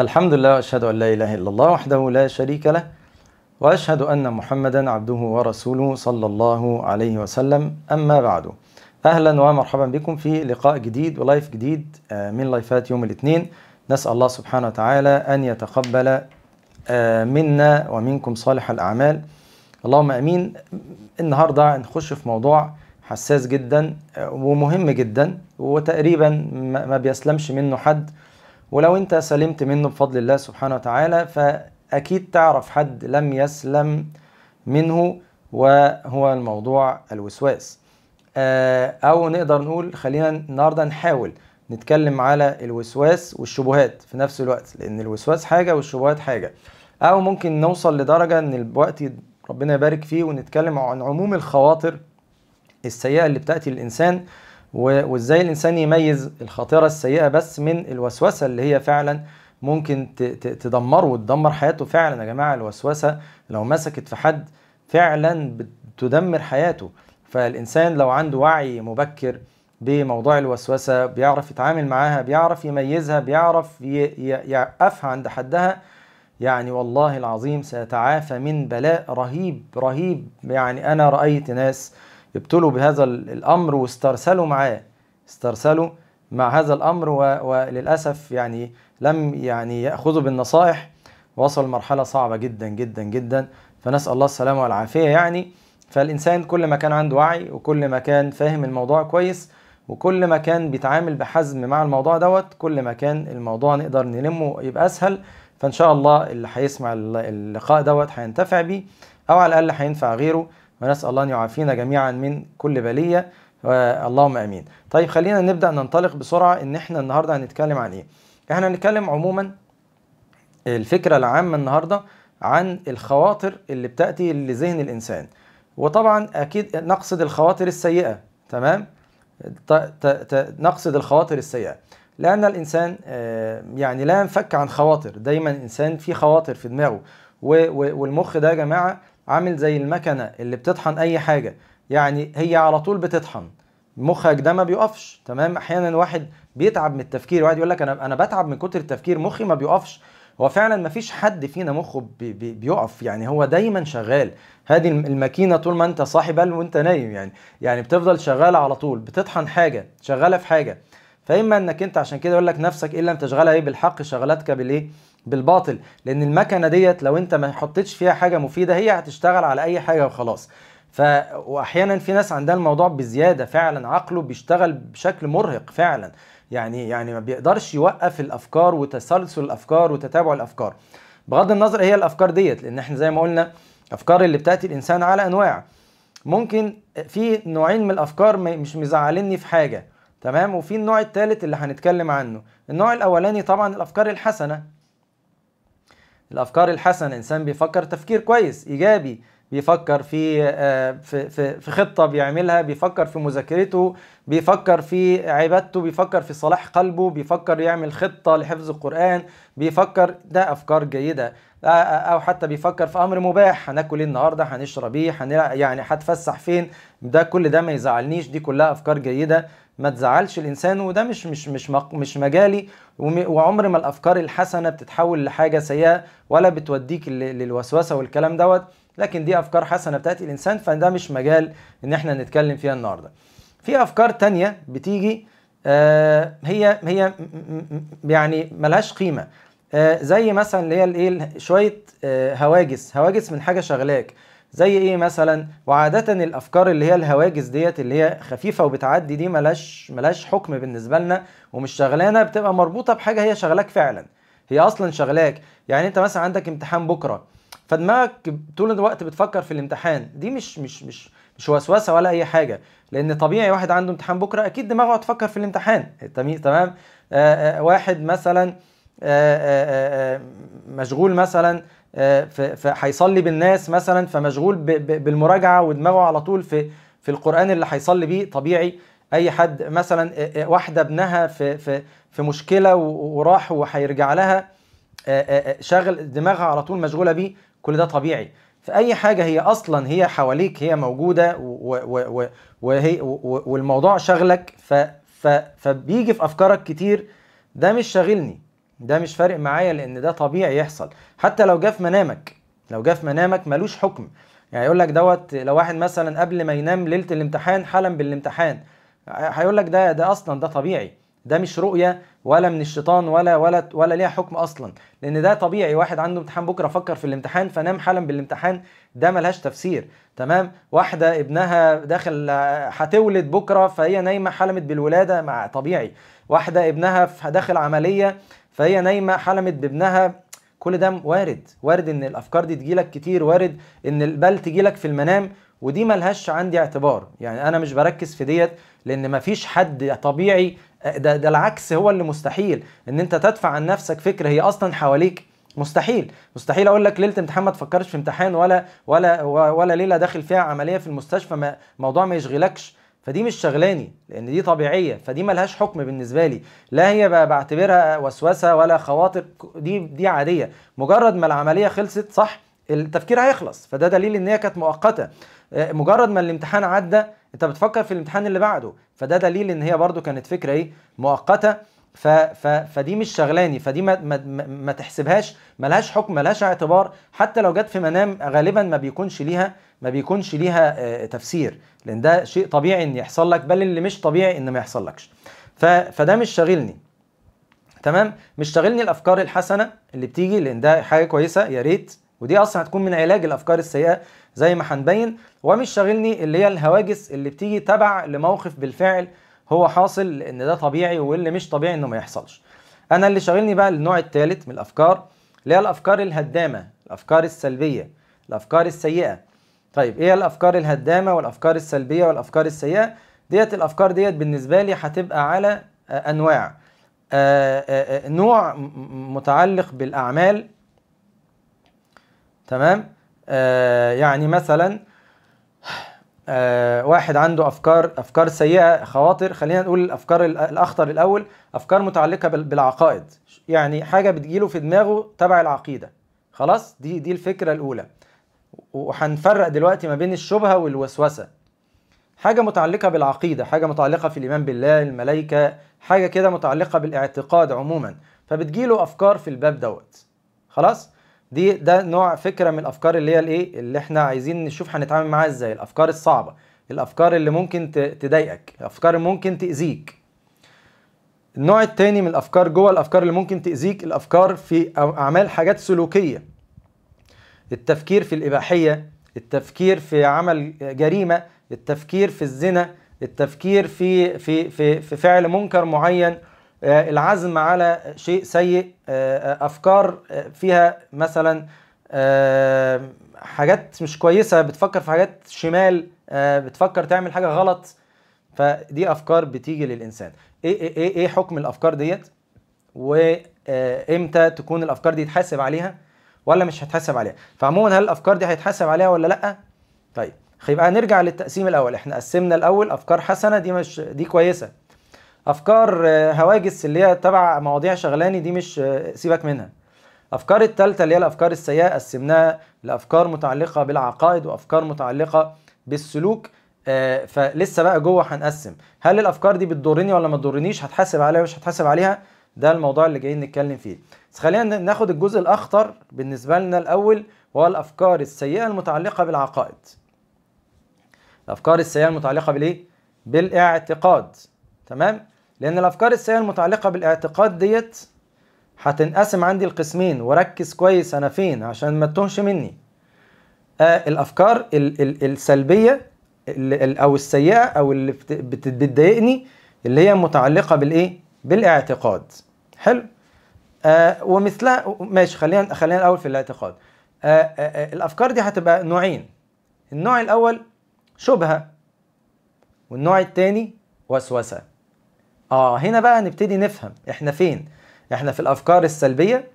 الحمد لله واشهد أن لا إله إلا الله وحده لا شريك له وأشهد أن محمدا عبده ورسوله صلى الله عليه وسلم. أما بعد أهلا ومرحبا بكم في لقاء جديد ولايف جديد من لايفات يوم الاثنين. نسأل الله سبحانه وتعالى أن يتقبل منا ومنكم صالح الأعمال. اللهم آمين. النهارده هنخش في موضوع حساس جدا ومهم جدا وتقريبا ما بيسلمش منه حد. ولو انت سلمت منه بفضل الله سبحانه وتعالى فأكيد تعرف حد لم يسلم منه وهو الموضوع الوسواس. أو نقدر نقول خلينا النهارده نحاول نتكلم على الوسواس والشبهات في نفس الوقت لأن الوسواس حاجة والشبهات حاجة. أو ممكن نوصل لدرجة إن الوقت ربنا يبارك فيه ونتكلم عن عموم الخواطر السيئة اللي بتأتي للإنسان وازاي الإنسان يميز الخاطرة السيئة بس من الوسوسة اللي هي فعلا ممكن تدمره وتدمر حياته فعلا يا جماعة. الوسوسة لو مسكت في حد فعلا بتدمر حياته. فالإنسان لو عنده وعي مبكر بموضوع الوسوسة بيعرف يتعامل معاها بيعرف يميزها بيعرف يوقفها عند حدها يعني والله العظيم سيتعافى من بلاء رهيب رهيب. يعني أنا رأيت ناس ابتلوا بهذا الأمر واسترسلوا معاه استرسلوا مع هذا الأمر وللأسف يعني لم يعني يأخذوا بالنصائح. وصل مرحلة صعبة جدا جدا جدا. فنسأل الله السلامة والعافية يعني. فالإنسان كل ما كان عنده وعي وكل ما كان فاهم الموضوع كويس وكل ما كان بيتعامل بحزم مع الموضوع دوت كل ما كان الموضوع نقدر نلمه يبقى أسهل. فإن شاء الله اللي هيسمع اللقاء دوت هينتفع بيه أو على الأقل هينفع غيره. ونسأل الله أن يعافينا جميعا من كل بلية اللهم آمين. طيب خلينا نبدأ ننطلق بسرعة إن إحنا النهارده هنتكلم عن إيه؟ إحنا هنتكلم عموما الفكرة العامة النهارده عن الخواطر اللي بتأتي لذهن الإنسان. وطبعا أكيد نقصد الخواطر السيئة تمام؟ نقصد الخواطر السيئة. لأن الإنسان يعني لا ينفك عن خواطر، دايما الإنسان في خواطر في دماغه والمخ ده يا جماعة عامل زي المكنة اللي بتطحن أي حاجة. يعني هي على طول بتطحن. مخك ده ما بيقفش. تمام؟ أحيانا واحد بيتعب من التفكير. واحد يقول لك أنا أنا بتعب من كتر التفكير. مخي ما بيقفش. هو فعلا ما فيش حد فينا مخه بي بي بيقف. يعني هو دايما شغال. هذه الماكينة طول ما أنت صاحي بال وأنت نايم. يعني يعني بتفضل شغالة على طول. بتطحن حاجة. شغالة في حاجة. فإما إنك أنت عشان كده يقول لك نفسك إن لم تشغلها إيه بالحق شغلتك بالإيه؟ بالباطل لأن المكنة ديت لو أنت ما حطيتش فيها حاجة مفيدة هي هتشتغل على أي حاجة وخلاص. ف واحيانا في ناس عندها الموضوع بزيادة فعلا عقله بيشتغل بشكل مرهق فعلا. يعني يعني ما بيقدرش يوقف الأفكار وتسلسل الأفكار وتتابع الأفكار. بغض النظر هي الأفكار ديت لأن إحنا زي ما قلنا أفكار اللي بتأتي الإنسان على أنواع. ممكن في نوعين من الأفكار مش مزعلني في حاجة تمام؟ وفي النوع الثالث اللي هنتكلم عنه. النوع الأولاني طبعا الأفكار الحسنة. الأفكار الحسنة إنسان بيفكر تفكير كويس إيجابي بيفكر في في في, في خطة بيعملها بيفكر في مذاكرته بيفكر في عبادته بيفكر في صلاح قلبه بيفكر يعمل خطة لحفظ القرآن بيفكر ده أفكار جيدة. أو حتى بيفكر في أمر مباح هناكل إيه النهارده؟ هنشرب إيه؟ يعني هتفسح فين؟ ده كل ده ما يزعلنيش دي كلها أفكار جيدة. ما تزعلش الإنسان وده مش مش مش مش مجالي. وعمر ما الأفكار الحسنة بتتحول لحاجة سيئة ولا بتوديك للوسوسة والكلام دوت. لكن دي أفكار حسنة بتاتي الإنسان فده مش مجال إن إحنا نتكلم فيها النهارده. في أفكار تانية بتيجي آه هي هي يعني ملهاش قيمة. آه زي مثلا اللي هي الايه شوية آه هواجس. هواجس من حاجة شغلاك. زي إيه مثلا؟ وعاده الأفكار اللي هي الهواجس ديت اللي هي خفيفة وبتعدي دي ملهاش ملهاش حكم بالنسبة لنا ومش شغلانة بتبقى مربوطة بحاجة هي شغلاك فعلا. هي أصلا شغلاك. يعني أنت مثلا عندك امتحان بكرة فدماغك طول الوقت بتفكر في الامتحان. دي مش مش مش مش وسوسة ولا أي حاجة لأن طبيعي واحد عنده امتحان بكرة أكيد دماغه هتفكر في الامتحان. تمام؟ آآ آآ واحد مثلا آآ مشغول مثلا فهيصلي بالناس مثلا فمشغول بالمراجعة ودماغه على طول في في القرآن اللي هيصلي بيه طبيعي. أي حد مثلا واحدة ابنها في في في مشكلة وراح وهيرجع لها شاغل دماغها على طول مشغولة بيه كل ده طبيعي. فأي حاجة هي أصلا هي حواليك هي موجودة وهي والموضوع شغلك فبيجي في أفكارك كتير ده مش شاغلني. ده مش فارق معايا لأن ده طبيعي يحصل. حتى لو جه في منامك لو جه في منامك ملوش حكم. يعني يقول لك دوت لو واحد مثلا قبل ما ينام ليلة الامتحان حلم بالامتحان. هيقول لك ده ده أصلا ده طبيعي. ده مش رؤية ولا من الشيطان ولا ولا ولا ليها حكم أصلا. لأن ده طبيعي. واحد عنده امتحان بكرة فكر في الامتحان فنام حلم بالامتحان ده ملهاش تفسير. تمام؟ واحدة ابنها داخل هتولد بكرة فهي نايمة حلمت بالولادة مع طبيعي. واحدة ابنها داخل عملية فهي نايمة حلمت بابنها. كل ده وارد وارد إن الأفكار دي تجيلك كتير وارد إن البال تجيلك في المنام ودي ملهاش عندي اعتبار. يعني أنا مش بركز في ديت لإن مفيش حد طبيعي ده, ده العكس هو اللي مستحيل. إن أنت تدفع عن نفسك فكره هي أصلا حواليك مستحيل. مستحيل أقول لك ليلة امتحان ما تفكرش في امتحان ولا ولا ولا ليلة داخل فيها عملية في المستشفى ما موضوع ما يشغلكش. فدي مش شغلاني لأن دي طبيعية فدي ملهاش حكم بالنسبة لي. لا هي بعتبرها وسوسة ولا خواطر دي دي عادية. مجرد ما العملية خلصت صح التفكير هيخلص. فده دليل إن هي كانت مؤقتة. مجرد ما الامتحان عدى أنت بتفكر في الامتحان اللي بعده. فده دليل إن هي برضو كانت فكرة إيه؟ مؤقتة. ف ف فدي مش شغلاني. فدي ما, ما, ما تحسبهاش ملهاش حكم ملهاش اعتبار. حتى لو جت في منام غالبا ما بيكونش ليها ما بيكونش ليها آه تفسير لأن ده شيء طبيعي إن يحصل لك بل اللي مش طبيعي إن ما يحصلكش. فده مش شاغلني. تمام؟ مش شاغلني الأفكار الحسنة اللي بتيجي لأن ده حاجة كويسة يا ريت. ودي أصلا هتكون من علاج الأفكار السيئة زي ما هنبين. ومش شاغلني اللي هي الهواجس اللي بتيجي تبع لموقف بالفعل هو حاصل لأن ده طبيعي واللي مش طبيعي إنه ما يحصلش. أنا اللي شاغلني بقى النوع الثالث من الأفكار اللي هي الأفكار الهدامة الأفكار السلبية الأفكار السيئة. طيب إيه الأفكار الهدامة والأفكار السلبية والأفكار السيئة؟ ديت الأفكار ديت بالنسبة لي هتبقى على أنواع. نوع متعلق بالأعمال. تمام؟ آه يعني مثلا آه واحد عنده أفكار أفكار سيئة خواطر خلينا نقول الأفكار الأخطر الأول أفكار متعلقة بالعقائد. يعني حاجة بتجيله في دماغه تبع العقيدة. خلاص؟ دي دي الفكرة الأولى. وهنفرق دلوقتي ما بين الشبهة والوسوسة. حاجة متعلقة بالعقيدة حاجة متعلقة في الإيمان بالله الملائكة حاجة كده متعلقة بالاعتقاد عموما. فبتجيله أفكار في الباب دوت. خلاص؟ دي ده نوع فكرة من الأفكار اللي هي الإيه؟ اللي إحنا عايزين نشوف هنتعامل معاها إزاي. الأفكار الصعبة الأفكار اللي ممكن تضايقك الأفكار اللي ممكن تأذيك. النوع التاني من الأفكار جوه الأفكار اللي ممكن تأذيك الأفكار في أعمال حاجات سلوكية. التفكير في الإباحية التفكير في عمل جريمة التفكير في الزنا التفكير في في في في فعل منكر معين. العزم على شيء سيء. أفكار فيها مثلا حاجات مش كويسة بتفكر في حاجات شمال بتفكر تعمل حاجة غلط. فدي أفكار بتيجي للإنسان. إيه إيه إيه حكم الأفكار ديت؟ وإمتى تكون الأفكار دي يتحاسب عليها؟ ولا مش هتحاسب عليها. فعموما هل الأفكار دي هيتحاسب عليها ولا لأ؟ طيب يبقى نرجع للتقسيم الأول. إحنا قسمنا الأول أفكار حسنة دي مش دي كويسة. أفكار هواجس اللي هي تبع مواضيع شغلاني دي مش سيبك منها. أفكار الثالثه اللي هي الأفكار السيئة قسمناها لأفكار متعلقة بالعقائد وأفكار متعلقة بالسلوك فلسه بقى جوه هنقسم. هل الأفكار دي بتضرني ولا ما تضرنيش؟ هتحاسب عليها مش هتحاسب عليها؟ ده الموضوع اللي جايين نتكلم فيه. بس خلينا ناخد الجزء الأخطر بالنسبة لنا الأول وهو الأفكار السيئة المتعلقة بالعقائد. الأفكار السيئة المتعلقة بالإيه؟ بالإعتقاد. تمام؟ لأن الأفكار السيئة المتعلقة بالإعتقاد ديت هتنقسم عندي القسمين وركز كويس أنا فين عشان ما تتوهش مني. آه الأفكار ال ال السلبية ال أو السيئة أو اللي بتضايقني اللي هي متعلقة بالإيه؟ بالإعتقاد. حلو؟ آه ومثلها ماشي خلينا خلينا الأول في الاعتقاد. آه آه الأفكار دي هتبقى نوعين. النوع الأول شبهة والنوع الثاني وسوسة. آه هنا بقى نبتدي نفهم إحنا فين. إحنا في الأفكار السلبية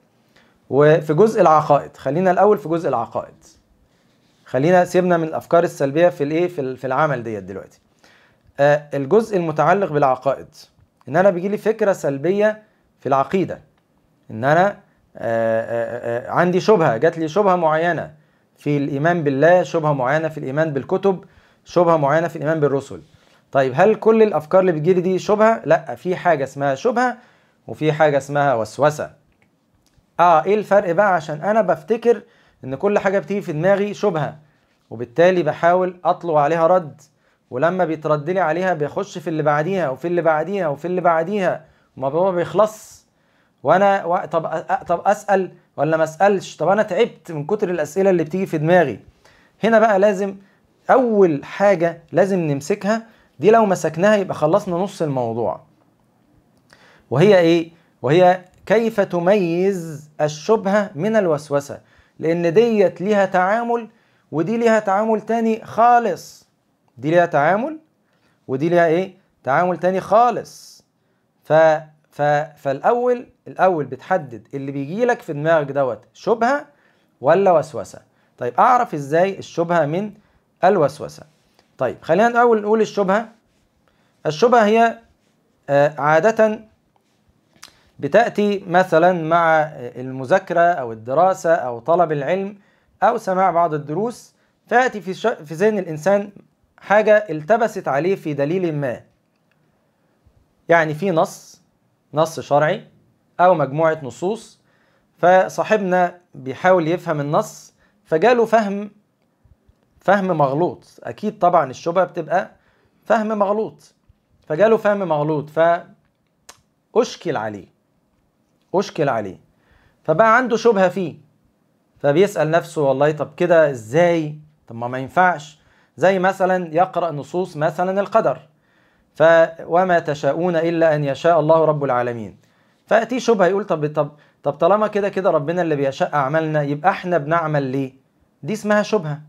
وفي جزء العقائد. خلينا الأول في جزء العقائد. خلينا سيبنا من الأفكار السلبية في الإيه؟ في, العمل ديت دلوقتي. آه الجزء المتعلق بالعقائد. إن أنا بيجي لي فكرة سلبية في العقيدة. إن أنا آه آه آه عندي شبهة جات لي شبهة معينة في الإيمان بالله شبهة معينة في الإيمان بالكتب شبهة معينة في الإيمان بالرسل. طيب هل كل الأفكار اللي بتجيلي دي شبهة؟ لأ في حاجة اسمها شبهة وفي حاجة اسمها وسوسة. آه إيه الفرق بقى؟ عشان أنا بفتكر إن كل حاجة بتيجي في دماغي شبهة وبالتالي بحاول اطلب عليها رد ولما بيترد لي عليها بيخش في اللي بعديها وفي اللي بعديها وفي اللي بعديها الموضوع ما بيخلص. وأنا و... طب أ... طب أسأل ولا ما أسألش؟ طب أنا تعبت من كتر الأسئلة اللي بتيجي في دماغي. هنا بقى لازم أول حاجة لازم نمسكها دي لو مسكناها يبقى خلصنا نص الموضوع. وهي إيه؟ وهي كيف تميز الشبهة من الوسوسة؟ لأن ديت ليها تعامل ودي ليها تعامل تاني خالص. دي ليها تعامل ودي ليها إيه؟ تعامل تاني خالص. ف ف فالأول الأول بتحدد اللي بيجي لك في دماغك دوت شبهة ولا وسوسة. طيب أعرف إزاي الشبهة من الوسوسة؟ طيب خلينا الأول نقول الشبهة. الشبهة هي آه، عادة بتأتي مثلا مع المذاكرة أو الدراسة أو طلب العلم أو سماع بعض الدروس. تأتي في. في ذهن الإنسان حاجة التبست عليه في دليل ما. يعني في نص نص شرعي. أو مجموعة نصوص فصاحبنا بيحاول يفهم النص فجاله فهم فهم مغلوط. أكيد طبعا الشبهة بتبقى فهم مغلوط. فجاله فهم مغلوط فأشكل عليه أشكل عليه. فبقى عنده شبهة فيه. فبيسأل نفسه والله طب كده إزاي؟ طب ما ما ينفعش. زي مثلا يقرأ نصوص مثلا القدر. ف وما تشاءون إلا أن يشاء الله رب العالمين. فأتي شبهه يقول طب طب طب طالما كده كده ربنا اللي بيشاء أعمالنا يبقى إحنا بنعمل ليه؟ دي اسمها شبهة.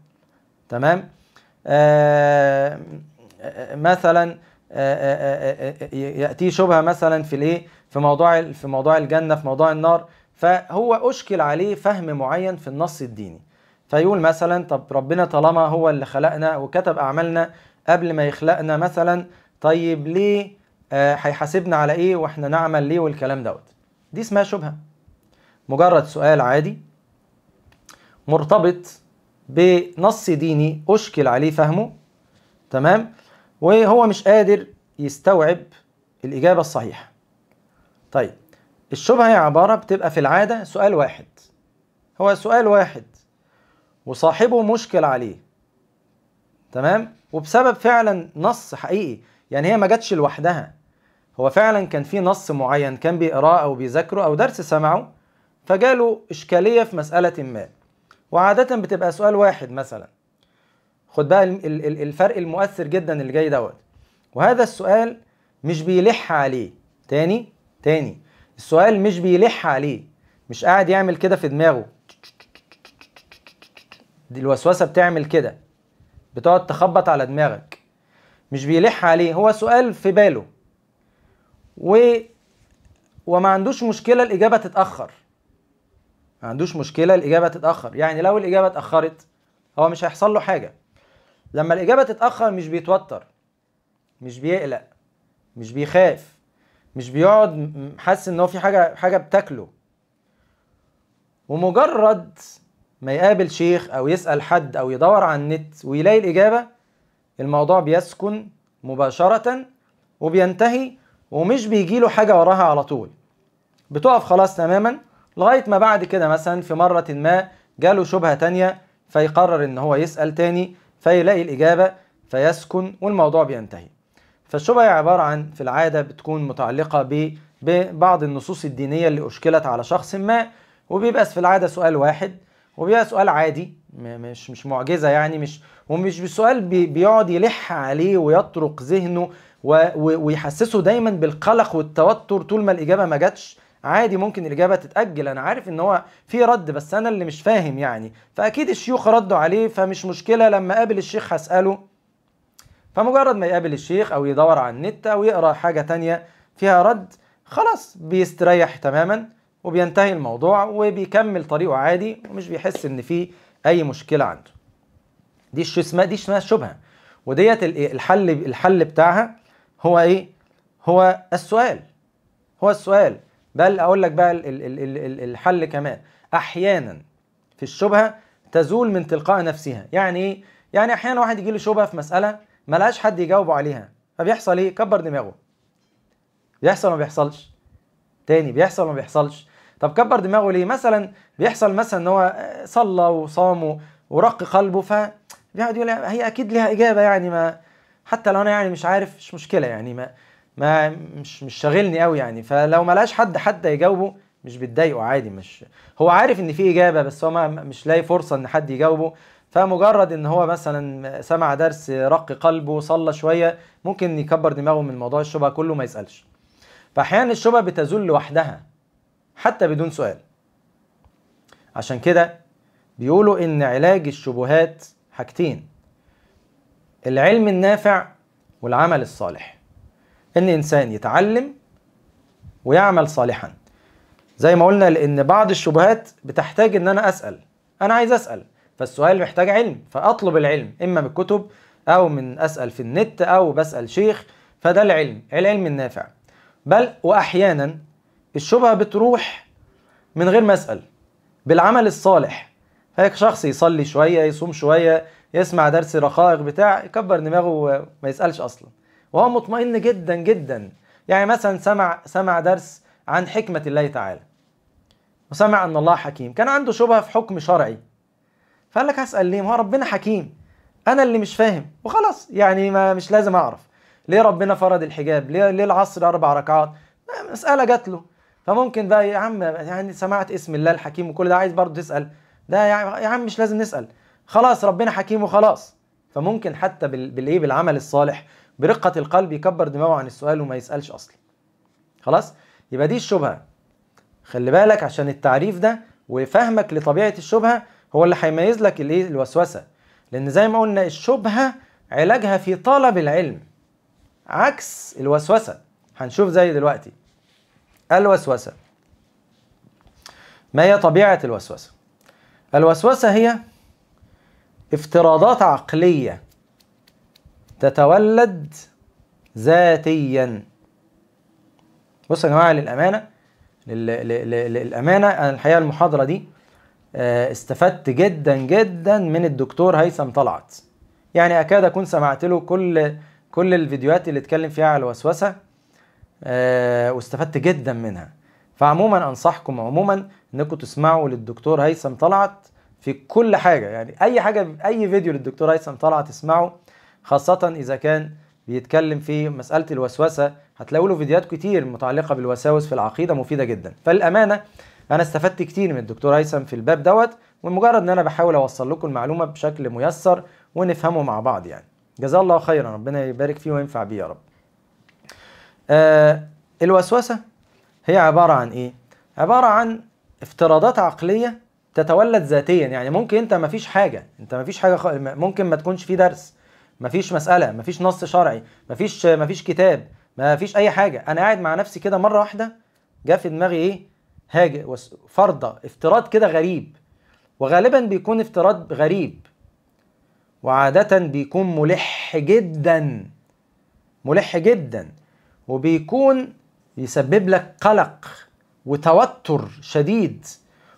تمام؟ آه مثلا آه آه ياتي شبهة مثلا في الإيه؟ في موضوع في موضوع الجنة في موضوع النار. فهو أشكل عليه فهم معين في النص الديني. فيقول مثلا طب ربنا طالما هو اللي خلقنا وكتب أعمالنا قبل ما يخلقنا مثلا طيب ليه هيحاسبنا على إيه وإحنا نعمل ليه والكلام دوت. دي اسمها شبهة. مجرد سؤال عادي مرتبط بنص ديني أشكل عليه فهمه تمام؟ وهو مش قادر يستوعب الإجابة الصحيحة. طيب الشبهة هي عبارة بتبقى في العادة سؤال واحد. هو سؤال واحد وصاحبه مشكل عليه تمام؟ وبسبب فعلا نص حقيقي يعني هي ما جاتش لوحدها. هو فعلا كان في نص معين كان بيقرأه أو بيذاكره أو درس سمعه فجاله إشكالية في مسألة ما. وعاده بتبقى سؤال واحد مثلا. خد بقى الفرق المؤثر جدا اللي جاي دوت. وهذا السؤال مش بيلح عليه. تاني؟ تاني. السؤال مش بيلح عليه. مش قاعد يعمل كده في دماغه. دي الوسوسة بتعمل كده. بتقعد تخبط على دماغك. مش بيلح عليه. هو سؤال في باله. و وما عندوش مشكلة الإجابة تتأخر. ما عندوش مشكلة الإجابة تتأخر. يعني لو الإجابة اتأخرت هو مش هيحصل له حاجة. لما الإجابة تتأخر مش بيتوتر مش بيقلق مش بيخاف مش بيقعد حاسس إن هو في حاجة حاجة بتاكله. ومجرد ما يقابل شيخ أو يسأل حد أو يدور على النت ويلاقي الإجابة الموضوع بيسكن مباشرة وبينتهي ومش بيجيله حاجة وراها على طول. بتقف خلاص تماما لغاية ما بعد كده مثلا في مرة ما جاله شبهة تانية فيقرر إن هو يسأل تاني فيلاقي الإجابة فيسكن والموضوع بينتهي. فالشبهة عبارة عن في العادة بتكون متعلقة ببعض النصوص الدينية اللي أشكلت على شخص ما وبيبقى في العادة سؤال واحد وبيبقى سؤال عادي مش مش معجزة يعني مش ومش بسؤال بي بيقعد يلح عليه ويطرق ذهنه ويحسسه دايما بالقلق والتوتر طول ما الإجابة ما جاتش. عادي ممكن الإجابة تتأجل. أنا عارف إن هو في رد بس أنا اللي مش فاهم يعني. فأكيد الشيوخ ردوا عليه فمش مشكلة. لما اقابل الشيخ هسأله. فمجرد ما يقابل الشيخ أو يدور على النت أو يقرأ حاجة تانية فيها رد خلاص بيستريح تماما وبينتهي الموضوع وبيكمل طريقه عادي ومش بيحس إن في أي مشكلة عنده. دي اسمها؟ دي اسمها؟ الشبهه وديت الحل الحل بتاعها هو إيه؟ هو السؤال. هو السؤال. بل أقول لك بقى الحل كمان. أحيانا في الشبهة تزول من تلقاء نفسها. يعني إيه؟ يعني أحيانا واحد يجي له شبهة في مسألة ما لقاش حد يجاوبه عليها. فبيحصل إيه؟ كبر دماغه. بيحصل ما بيحصلش؟ تاني بيحصل ما بيحصلش. طب كبر دماغه ليه؟ مثلا بيحصل مثلا إن هو صلى وصام ورق قلبه ف بيقعد يقول هي أكيد ليها إجابة يعني ما حتى لو أنا يعني مش عارف مش مشكلة يعني ما ما مش مش شاغلني قوي يعني. فلو ما لقاش حد حتى يجاوبه مش بتضايقه عادي مش هو عارف إن في إجابة بس هو ما مش لاقي فرصة إن حد يجاوبه. فمجرد إن هو مثلا سمع درس رق قلبه صلى شوية ممكن يكبر دماغه من موضوع الشبهة كله ما يسألش. فاحيانا الشبهة بتزول لوحدها حتى بدون سؤال. عشان كده بيقولوا إن علاج الشبهات حاجتين. العلم النافع والعمل الصالح. إن إنسان يتعلم ويعمل صالحا. زي ما قلنا لأن بعض الشبهات بتحتاج إن أنا أسأل. أنا عايز أسأل فالسؤال محتاج علم فأطلب العلم إما من الكتب أو من أسأل في النت أو بسأل شيخ فده العلم العلم النافع. بل واحيانا الشبهة بتروح من غير ما أسأل. بالعمل الصالح هيك شخص يصلي شوية يصوم شوية يسمع درس رقائق بتاع يكبر دماغه وما يسألش أصلا. وهو مطمئن جدا جدا. يعني مثلا سمع سمع درس عن حكمة الله تعالى. وسمع أن الله حكيم. كان عنده شبهة في حكم شرعي. فقال لك هسأل ليه؟ ما هو ربنا حكيم. أنا اللي مش فاهم. وخلاص يعني ما مش لازم أعرف. ليه ربنا فرض الحجاب؟ ليه ليه العصر أربع ركعات؟ مسألة جات له. فممكن بقى يا عم يعني سمعت اسم الله الحكيم وكل ده عايز برضه تسأل. ده يا عم مش لازم نسأل. خلاص ربنا حكيم وخلاص. فممكن حتى بالإيه؟ بالعمل الصالح برقة القلب يكبر دماغه عن السؤال وما يسألش أصلا. خلاص؟ يبقى دي الشبهة. خلي بالك عشان التعريف ده وفهمك لطبيعة الشبهة هو اللي هيميز لك الإيه؟ الوسوسة. لأن زي ما قلنا الشبهة علاجها في طلب العلم. عكس الوسوسة. هنشوف زي دلوقتي. الوسوسة. ما هي طبيعة الوسوسة؟ الوسوسة هي افتراضات عقلية تتولد ذاتيا. بصوا يا جماعة للأمانة للأمانة أنا الحقيقة المحاضرة دي استفدت جدا جدا من الدكتور هيثم طلعت. يعني أكاد أكون سمعت له كل كل الفيديوهات اللي اتكلم فيها على الوسوسة واستفدت جدا منها. فعموما أنصحكم عموما إنكم تسمعوا للدكتور هيثم طلعت في كل حاجة. يعني أي حاجة أي فيديو للدكتور هيثم طلعت اسمعه خاصة إذا كان بيتكلم في مسألة الوسوسة هتلاقوا له فيديوهات كتير متعلقة بالوساوس في العقيدة مفيدة جدا. فالأمانة أنا استفدت كتير من الدكتور هيثم في الباب دوت ومجرد إن أنا بحاول أوصل لكم المعلومة بشكل ميسر ونفهمه مع بعض يعني. جزاه الله خيرا ربنا يبارك فيه وينفع بيه يا رب. آه الوسوسة هي عبارة عن إيه؟ عبارة عن افتراضات عقلية تتولد ذاتيا. يعني ممكن أنت ما فيش حاجة. أنت ما فيش حاجة خ... ممكن ما تكونش في درس. ما فيش مسألة. ما فيش نص شرعي. ما فيش ما فيش كتاب. ما فيش أي حاجة. أنا قاعد مع نفسي كده مرة واحدة جه في دماغي إيه؟ هاجة فرضة افتراض كده غريب. وغالبا بيكون افتراض غريب. وعادة بيكون ملح جدا. ملح جدا. وبيكون يسبب لك قلق وتوتر شديد.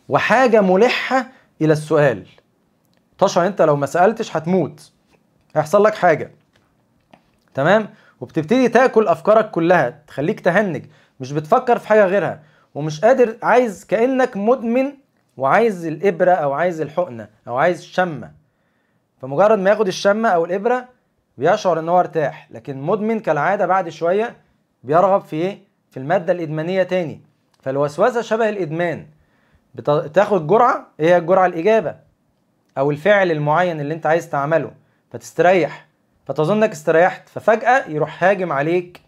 وحاجة ملحة إلى السؤال. تشعر أنت لو ما سألتش هتموت. هيحصل لك حاجة. تمام؟ وبتبتدي تاكل أفكارك كلها تخليك تهنج. مش بتفكر في حاجة غيرها. ومش قادر عايز كأنك مدمن وعايز الإبرة أو عايز الحقنة أو عايز شمه فمجرد ما ياخد الشمة أو الإبرة بيشعر إن هو ارتاح. لكن مدمن كالعادة بعد شوية بيرغب في إيه؟ في المادة الإدمانية تاني. فالوسوسة شبه الإدمان. بتاخد جرعة هي الجرعه الإجابة أو الفعل المعين اللي أنت عايز تعمله فتستريح. فتظنك استريحت ففجأة يروح هاجم عليك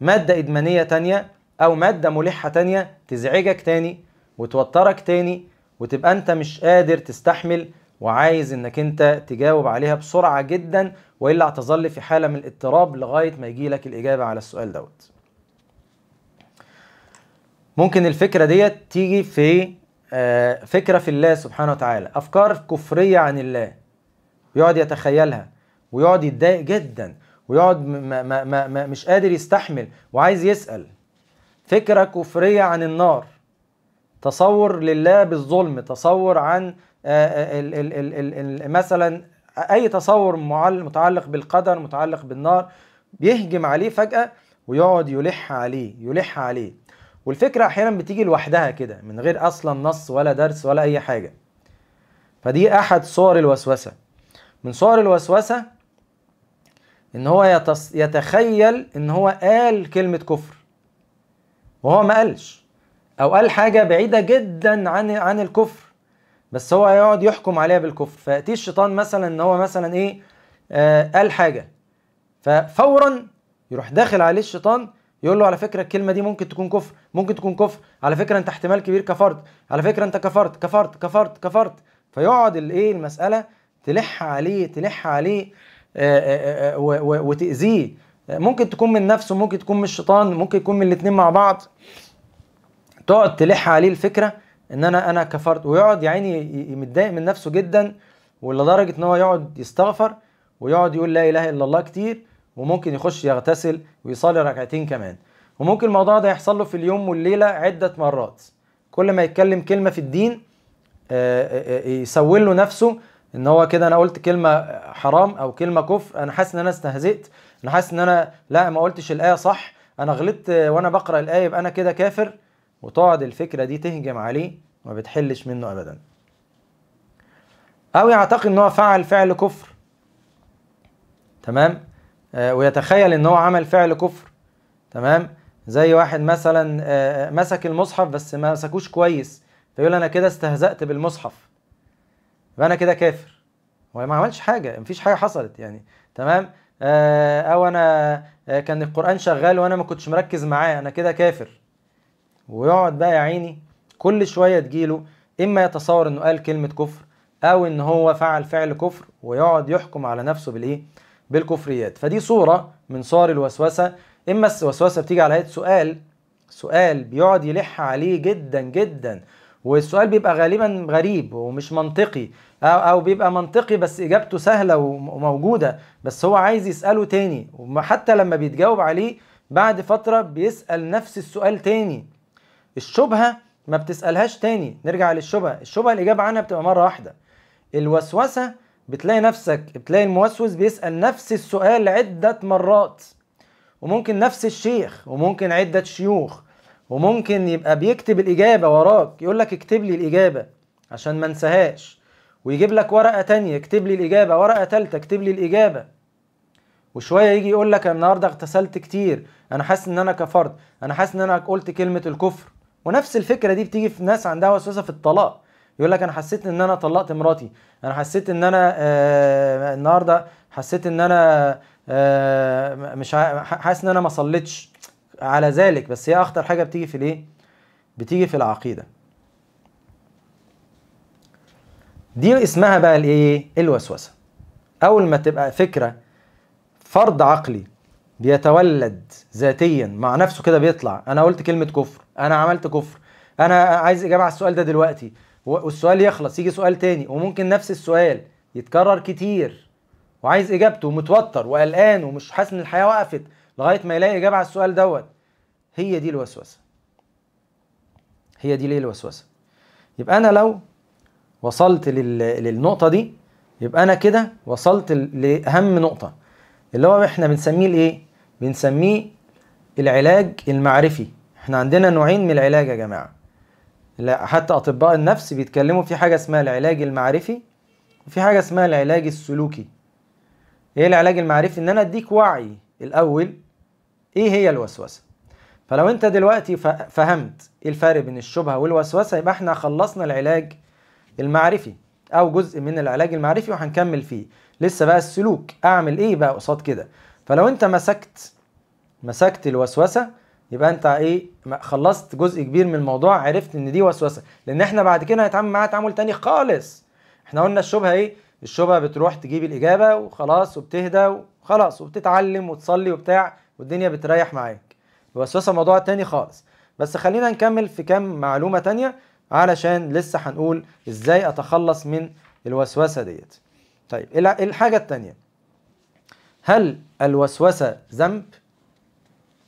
مادة إدمانية تانية أو مادة ملحة تانية تزعجك تاني وتوترك تاني وتبقى أنت مش قادر تستحمل وعايز إنك أنت تجاوب عليها بسرعة جدا وإلا هتظل في حالة من الاضطراب لغاية ما يجي لك الإجابة على السؤال دوت. ممكن الفكرة ديت تيجي في فكرة في الله سبحانه وتعالى. أفكار كفرية عن الله. يقعد يتخيلها. ويقعد يتضايق جدا. ويقعد ما ما ما ما مش قادر يستحمل. وعايز يسأل. فكرة كفرية عن النار. تصور لله بالظلم. تصور عن ال ال مثلا أي تصور متعلق بالقدر متعلق بالنار. بيهجم عليه فجأة ويقعد يلح عليه يلح عليه. والفكرة أحيانا بتيجي لوحدها كده من غير أصلا نص ولا درس ولا أي حاجة. فدي أحد صور الوسوسة. من صور الوسوسة إن هو يتص... يتخيل إن هو قال كلمة كفر. وهو ما قالش. أو قال حاجة بعيدة جدا عن عن الكفر. بس هو يقعد يحكم عليها بالكفر. فيأتيه الشيطان مثلا إن هو مثلا إيه آه قال حاجة. ففورا يروح داخل عليه الشيطان يقول له على فكرة الكلمة دي ممكن تكون كفر ممكن تكون كفر. على فكرة انت احتمال كبير كفرت. على فكرة انت كفرت كفرت كفرت كفرت. فيقعد الايه المسألة تلح عليه تلح عليه آه، آه، آه، و- و- وتأذيه. ممكن تكون من نفسه ممكن تكون من الشيطان ممكن يكون من الاثنين مع بعض. تقعد تلح عليه الفكرة إن أنا أنا كفرت. ويقعد يا عيني متضايق من نفسه جدا ولدرجة إن هو يقعد يستغفر ويقعد يقول لا إله إلا الله كتير. وممكن يخش يغتسل ويصلي ركعتين كمان. وممكن الموضوع ده يحصل له في اليوم والليلة عدة مرات. كل ما يتكلم كلمة في الدين آه، آه، آه، يسول له نفسه إن هو كده أنا قلت كلمة حرام أو كلمة كفر أنا حاسس إن أنا استهزئت أنا حاسس إن أنا لا ما قلتش الآية صح أنا غلطت وأنا بقرأ الآية يبقى أنا كده كافر. وتقعد الفكرة دي تهجم عليه وما بتحلش منه ابدا. أو يعتقد إن هو فعل فعل كفر. تمام؟ ويتخيل إن هو عمل فعل كفر. تمام؟ زي واحد مثلا آه مسك المصحف بس ما مسكوش كويس فيقول أنا كده استهزأت بالمصحف. يبقى أنا كده كافر. هو ما عملش حاجة مفيش حاجة حصلت يعني. تمام؟ آه أو أنا آه كان القرآن شغال وأنا ما كنتش مركز معاه أنا كده كافر. ويقعد بقى يا عيني كل شوية تجيله إما يتصور إنه قال كلمة كفر أو إن هو فعل فعل كفر ويقعد يحكم على نفسه بالإيه؟ بالكفريات. فدي صورة من صور الوسوسة. إما الوسوسة بتيجي على هيئة سؤال. سؤال بيقعد يلح عليه جدا جدا. والسؤال بيبقى غالبا غريب ومش منطقي. أو أو بيبقى منطقي بس إجابته سهلة وموجودة. بس هو عايز يسأله تاني. وحتى لما بيتجاوب عليه بعد فترة بيسأل نفس السؤال تاني. الشبهة ما بتسألهاش تاني. نرجع للشبهة. الشبهة الإجابة عنها بتبقى مرة واحدة. الوسوسة بتلاقي نفسك بتلاقي الموسوس بيسأل نفس السؤال عدة مرات. وممكن نفس الشيخ وممكن عدة شيوخ وممكن يبقى بيكتب الإجابة وراك يقول لك اكتب لي الإجابة عشان ما انساهاش. ويجيب لك ورقة تانية اكتب لي الإجابة ورقة تالتة اكتب لي الإجابة. وشوية يجي يقول لك أنا النهاردة اغتسلت كتير أنا حاسس إن أنا كفرت أنا حاسس إن أنا قلت كلمة الكفر. ونفس الفكرة دي بتيجي في ناس عندها وسوسة في الطلاق. يقول لك أنا حسيت إن أنا طلقت مراتي. أنا حسيت إن أنا آه النهاردة حسيت إن أنا آه مش حاسس إن أنا ما صليتش على ذلك. بس هي أخطر حاجة بتيجي في الإيه؟ بتيجي في العقيدة. دي اسمها بقى الإيه؟ الوسوسة. أول ما تبقى فكرة فرض عقلي بيتولد ذاتيا مع نفسه كده بيطلع أنا قلت كلمة كفر أنا عملت كفر أنا عايز إجابة على السؤال ده دلوقتي. والسؤال يخلص يجي سؤال تاني وممكن نفس السؤال يتكرر كتير وعايز إجابته ومتوتر وقلقان ومش حاسس إن الحياة وقفت لغاية ما يلاقي إجابة على السؤال دوت. هي دي الوسوسة. هي دي ليه الوسوسة؟ يبقى أنا لو وصلت لل... للنقطة دي يبقى أنا كده وصلت لأهم نقطة اللي هو إحنا بنسميه الإيه؟ بنسميه العلاج المعرفي. إحنا عندنا نوعين من العلاج يا جماعة. لا حتى أطباء النفس بيتكلموا في حاجة اسمها العلاج المعرفي وفي حاجة اسمها العلاج السلوكي. إيه العلاج المعرفي؟ إن أنا أديك وعي الأول إيه هي الوسوسة؟ فلو أنت دلوقتي فهمت إيه الفرق بين الشبهة والوسوسة يبقى إحنا خلصنا العلاج المعرفي أو جزء من العلاج المعرفي وهنكمل فيه. لسه بقى السلوك أعمل إيه بقى قصاد كده؟ فلو أنت مسكت مسكت الوسوسة يبقى انت إيه خلصت جزء كبير من الموضوع عرفت إن دي وسوسة. لأن إحنا بعد كده هنتعامل معاها تعامل تاني خالص. إحنا قلنا الشبهة إيه؟ الشبهة بتروح تجيب الإجابة وخلاص وبتهدى وخلاص وبتتعلم وتصلي وبتاع والدنيا بتريح معاك. الوسوسه موضوع تاني خالص. بس خلينا نكمل في كام معلومة تانية علشان لسه هنقول إزاي أتخلص من الوسوسة ديت. طيب الحاجة التانية. هل الوسوسة ذنب؟